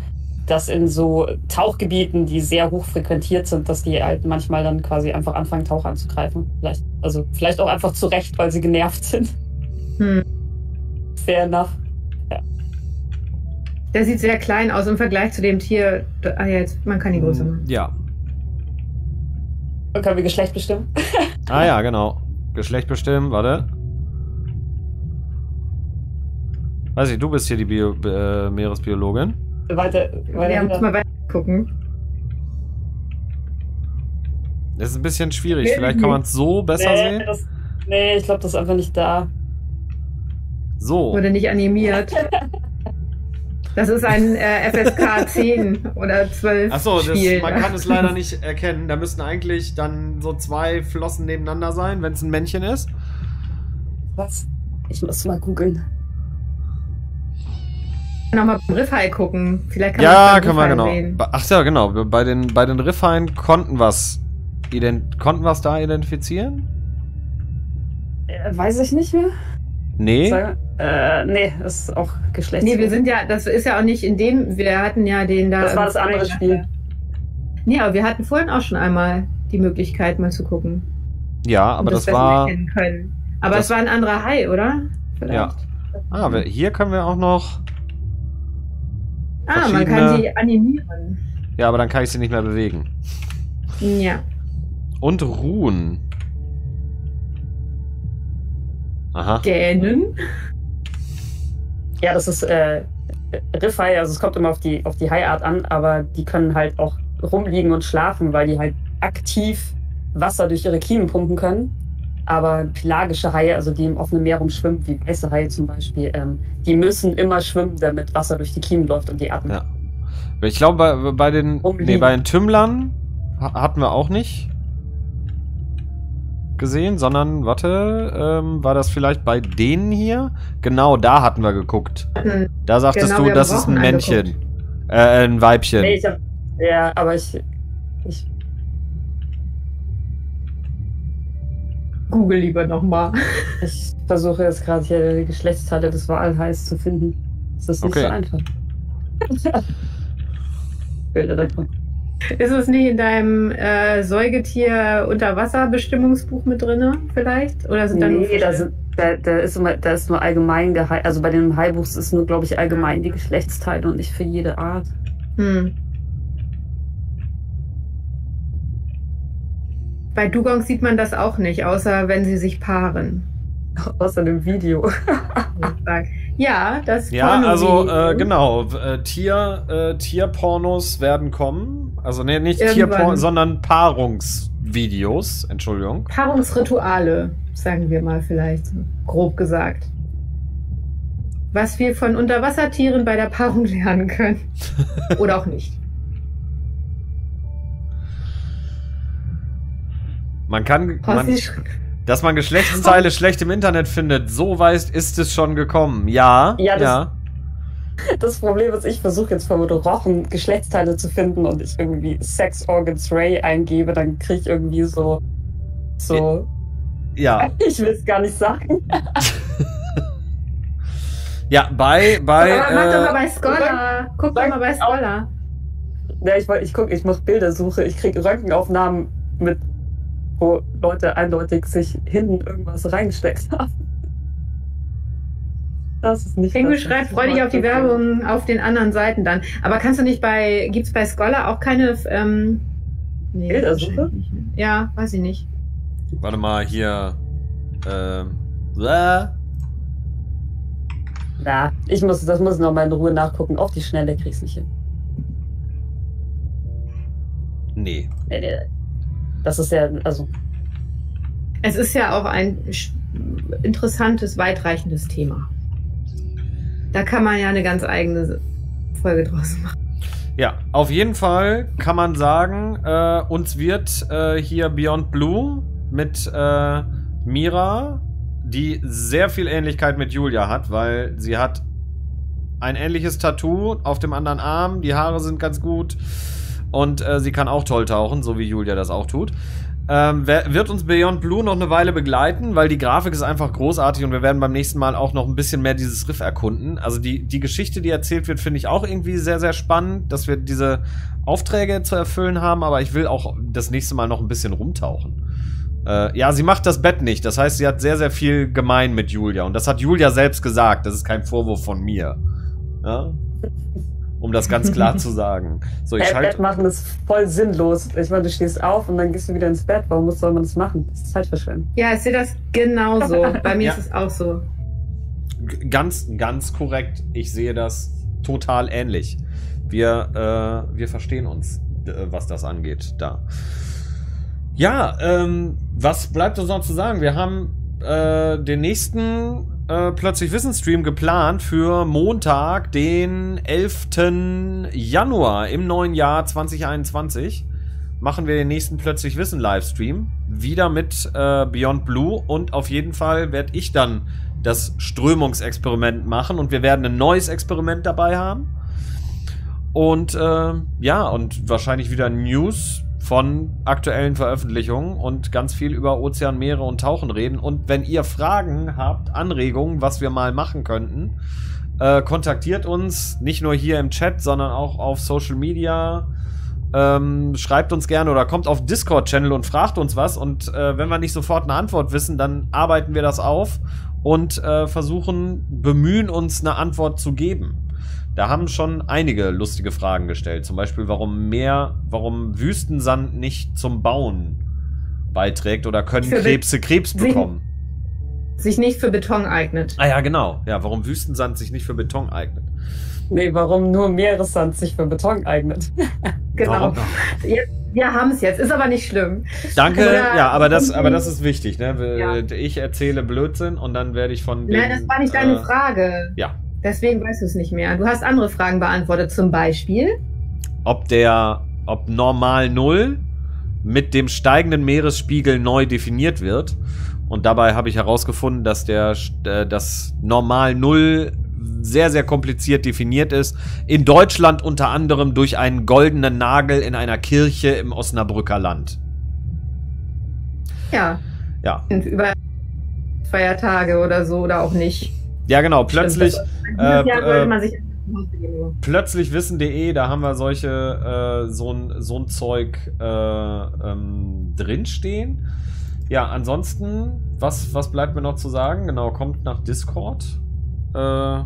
dass in so Tauchgebieten, die sehr hoch frequentiert sind, dass die halt manchmal dann quasi einfach anfangen, Tauch anzugreifen. Vielleicht, also vielleicht auch einfach zurecht, weil sie genervt sind. Hm. Fair enough. Der sieht sehr klein aus im Vergleich zu dem Tier. Ah, ja, jetzt, man kann die Größe machen. Ja. Und können wir Geschlecht bestimmen? Ah ja, genau. Geschlecht bestimmen, warte. Weiß ich, du bist hier die Bio äh, Meeresbiologin. Weiter, weiter. Ja, muss mal weiter gucken. Das ist ein bisschen schwierig. Nee, Vielleicht kann man es so besser nee, sehen. das, nee, ich glaube, das ist einfach nicht da. So. Wurde nicht animiert. Das ist ein äh, FSK 10 oder 12 Achso, man kann es leider nicht erkennen. Da müssten eigentlich dann so zwei Flossen nebeneinander sein, wenn es ein Männchen ist. Was? Ich muss mal googeln. Nochmal beim Riffhai gucken. Vielleicht kann Ja, man können wir genau. Sehen. Ach ja, genau. Bei den, bei den Riffhaien konnten was ident konnten was da identifizieren? Äh, weiß ich nicht mehr. Nee. Sag, äh, nee, ist auch Geschlecht. Nee, wir sind ja, das ist ja auch nicht in dem, wir hatten ja den da. Das war das andere Spiel. Nee, aber wir hatten vorhin auch schon einmal die Möglichkeit, mal zu gucken. Ja, aber das besser war. Aber das- es war ein anderer Hai, oder? Vielleicht. Ja. Ah, wir, hier können wir auch noch. Ah, man kann sie animieren. Ja, aber dann kann ich sie nicht mehr bewegen. Ja. Und ruhen. Aha. Gähnen. Ja, das ist äh, Riffhai, also es kommt immer auf die, auf die Haiart an, aber die können halt auch rumliegen und schlafen, weil die halt aktiv Wasser durch ihre Kiemen pumpen können. Aber pelagische Haie, also die im offenen Meer rumschwimmen, wie weiße Haie zum Beispiel, ähm, die müssen immer schwimmen, damit Wasser durch die Kiemen läuft und die atmen. Ja. Ich glaube, bei, bei den. Nee, bei den Tümmlern ha- hatten wir auch nicht gesehen, sondern, warte, ähm, war das vielleicht bei denen hier? Genau, da hatten wir geguckt. Da sagtest Genau, du, das ist ein Männchen. Äh, ein Weibchen. Nee, ich hab, ja, aber ich, ich Google lieber nochmal. Ich versuche jetzt gerade hier die Geschlechtsteile des Walhais zu finden. Das ist nicht Okay. so einfach. Bilder davon. Ist es nicht in deinem äh, Säugetier-Unterwasser-Bestimmungsbuch mit drin, vielleicht? Oder sind da nur Nee, da, Fische? sind, da, da, ist immer, da ist nur allgemein. Also bei dem Haibuch ist nur, glaube ich, allgemein die Geschlechtsteile und nicht für jede Art. Hm. Bei Dugong sieht man das auch nicht, außer wenn sie sich paaren. Außer dem Video. Ja, das Ja, Porno-Video. also äh, genau, äh, Tier, äh, Tierpornos werden kommen. Also nee, nicht Irgendwann. Tierporn, sondern Paarungsvideos, Entschuldigung. Paarungsrituale, sagen wir mal vielleicht, so grob gesagt. Was wir von Unterwassertieren bei der Paarung lernen können. Oder auch nicht. Man kann, man, dass man Geschlechtsteile schlecht im Internet findet, so weit ist es schon gekommen. Ja, Ja, das- ja. Das Problem ist, ich versuche jetzt von Rochen Geschlechtsteile zu finden und ich irgendwie Sex Organs Ray eingebe, dann kriege ich irgendwie so. So. Ja, Ich will es gar nicht sagen. ja, bei, bei, Aber mach doch mal äh, bei Scholar. Guck doch mal bei Scholar. Ja, ich, ich gucke, ich mache Bildersuche, ich kriege Röntgenaufnahmen mit, wo Leute eindeutig sich hinten irgendwas reingesteckt haben. Das ist nicht. Was schreibt, ich freu dich auf die. Werbung auf den anderen Seiten dann. Aber kannst du nicht bei, gibt's bei Scholar auch keine, ähm, nee, Bildersuche? Ja, weiß ich nicht. warte mal, hier, ähm, äh, Ja, ich muss, das muss ich noch mal in Ruhe nachgucken. Auf die Schnelle krieg's nicht hin. nee. Nee, nee. Das ist ja, also, Es ist ja auch ein interessantes, weitreichendes Thema. Da kann man ja eine ganz eigene Folge draus machen. Ja, auf jeden Fall kann man sagen, äh, uns wird äh, hier Beyond Blue mit äh, Mira, die sehr viel Ähnlichkeit mit Julia hat, weil sie hat ein ähnliches Tattoo auf dem anderen Arm, die Haare sind ganz gut Und äh, sie kann auch toll tauchen, so wie Julia das auch tut. Ähm, wird uns Beyond Blue noch eine Weile begleiten, weil die Grafik ist einfach großartig und wir werden beim nächsten Mal auch noch ein bisschen mehr dieses Riff erkunden. Also die, die Geschichte, die erzählt wird, finde ich auch irgendwie sehr, sehr spannend, dass wir diese Aufträge zu erfüllen haben, aber ich will auch das nächste Mal noch ein bisschen rumtauchen. Äh, ja, sie macht das Bett nicht. Das heißt, sie hat sehr, sehr viel gemein mit Julia. Und das hat Julia selbst gesagt. Das ist kein Vorwurf von mir. Ja? Um das ganz klar zu sagen. So, ich Bett, schalte. Bett machen ist voll sinnlos. Ich meine, du stehst auf und dann gehst du wieder ins Bett. Warum muss- soll man das machen? Das ist Zeitverschwendung. Ja, ich sehe das genauso. Bei mir Ja. ist es auch so. Ganz, ganz korrekt. Ich sehe das total ähnlich. Wir, äh, wir verstehen uns, äh, was das angeht, da. Ja, ähm, was bleibt uns noch zu sagen? Wir haben äh, den nächsten äh, Plötzlich Wissen Stream geplant für Montag, den 11. Januar im neuen Jahr 2021. Machen wir den nächsten Plötzlich Wissen Livestream. Wieder mit äh, Beyond Blue und auf jeden Fall werde ich dann das Strömungsexperiment machen und wir werden ein neues Experiment dabei haben. Und äh, ja, und wahrscheinlich wieder News von aktuellen Veröffentlichungen und ganz viel über Ozean, Meere und Tauchen reden. Und wenn ihr Fragen habt, Anregungen, was wir mal machen könnten, äh, kontaktiert uns nicht nur hier im Chat, sondern auch auf Social Media. Ähm, schreibt uns gerne oder kommt auf Discord-Channel und fragt uns was. Und äh, wenn wir nicht sofort eine Antwort wissen, dann arbeiten wir das auf und äh, versuchen, bemühen uns eine Antwort zu geben. Da haben schon einige lustige Fragen gestellt. Zum Beispiel, warum Meer, warum Wüstensand nicht zum Bauen beiträgt oder können Für Be- Krebse Krebs bekommen. Sich nicht für Beton eignet. Ah ja, genau. Ja, warum Wüstensand sich nicht für Beton eignet. Nee, warum nur Meeressand sich für Beton eignet. Genau. Ja, wir haben es jetzt. Ist aber nicht schlimm. Danke, Oder- ja, aber das, aber das ist wichtig, ne? Ja. Ich erzähle Blödsinn und dann werde ich von Nein, das war nicht deine äh, Frage. Ja. Deswegen weißt du es nicht mehr. Du hast andere Fragen beantwortet. Zum Beispiel. ob der, ob normal Null mit dem steigenden Meeresspiegel neu definiert wird. Und dabei habe ich herausgefunden, dass der, äh, das normal Null sehr, sehr kompliziert definiert ist. In Deutschland unter anderem durch einen goldenen Nagel in einer Kirche im Osnabrücker Land. Ja. Ja. Über Feiertage oder so oder auch nicht. Ja, genau. Plötzlich, äh, äh, plötzlich wissen.de, da haben wir solche, äh, so ein, so ein Zeug äh, ähm, drinstehen. Ja, ansonsten, was, was bleibt mir noch zu sagen? Genau, kommt nach Discord. Äh,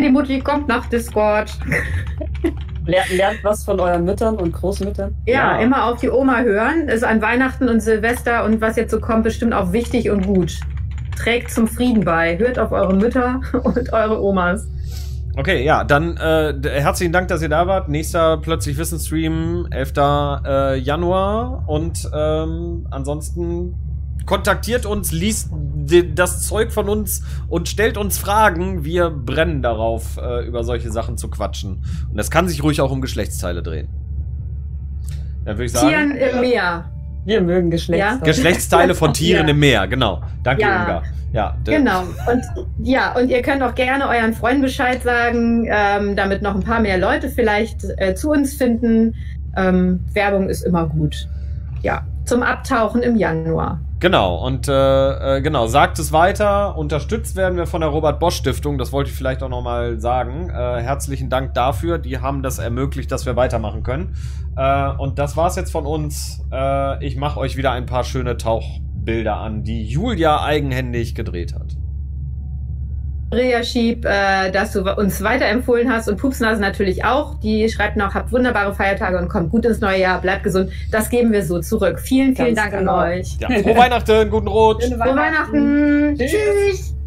Die Mutti kommt nach Discord. Lernt, lernt was von euren Müttern und Großmüttern. Ja, Ja. immer auf die Oma hören. Ist an Weihnachten und Silvester und was jetzt so kommt, bestimmt auch wichtig und gut. Trägt zum Frieden bei. Hört auf eure Mütter und eure Omas. okay, ja, dann äh, herzlichen Dank, dass ihr da wart. Nächster Plötzlich Wissen Stream, 11. Äh, Januar. Und ähm, ansonsten kontaktiert uns, liest das Zeug von uns und stellt uns Fragen. Wir brennen darauf, äh, über solche Sachen zu quatschen. Und das kann sich ruhig auch um Geschlechtsteile drehen. Dann würde ich sagen, Tieren im Meer. Wir mögen Geschlechter. Geschlechtsteile von Tieren Ja. im Meer, genau. Danke, Ja. Inga. Ja, Genau. Und ja, und ihr könnt auch gerne euren Freunden Bescheid sagen, ähm, damit noch ein paar mehr Leute vielleicht äh, zu uns finden. Ähm, Werbung ist immer gut. Ja, zum Abtauchen im Januar. Genau, und äh, äh, genau, sagt es weiter. Unterstützt werden wir von der Robert Bosch Stiftung, das wollte ich vielleicht auch nochmal sagen. Äh, herzlichen Dank dafür. Die haben das ermöglicht, dass wir weitermachen können. Äh, und das war's jetzt von uns. Äh, ich mache euch wieder ein paar schöne Tauchbilder an, die Julia eigenhändig gedreht hat. Rea Schieb, äh, dass du uns weiterempfohlen hast und Pupsnase natürlich auch. Die schreibt noch, habt wunderbare Feiertage und kommt gut ins neue Jahr, bleibt gesund. Das geben wir so zurück. Vielen, vielen Ganz Dank genau. an euch. Ja, frohe Weihnachten, guten Rutsch. Schöne Frohe Weihnachten. Tschüss. Tschüss.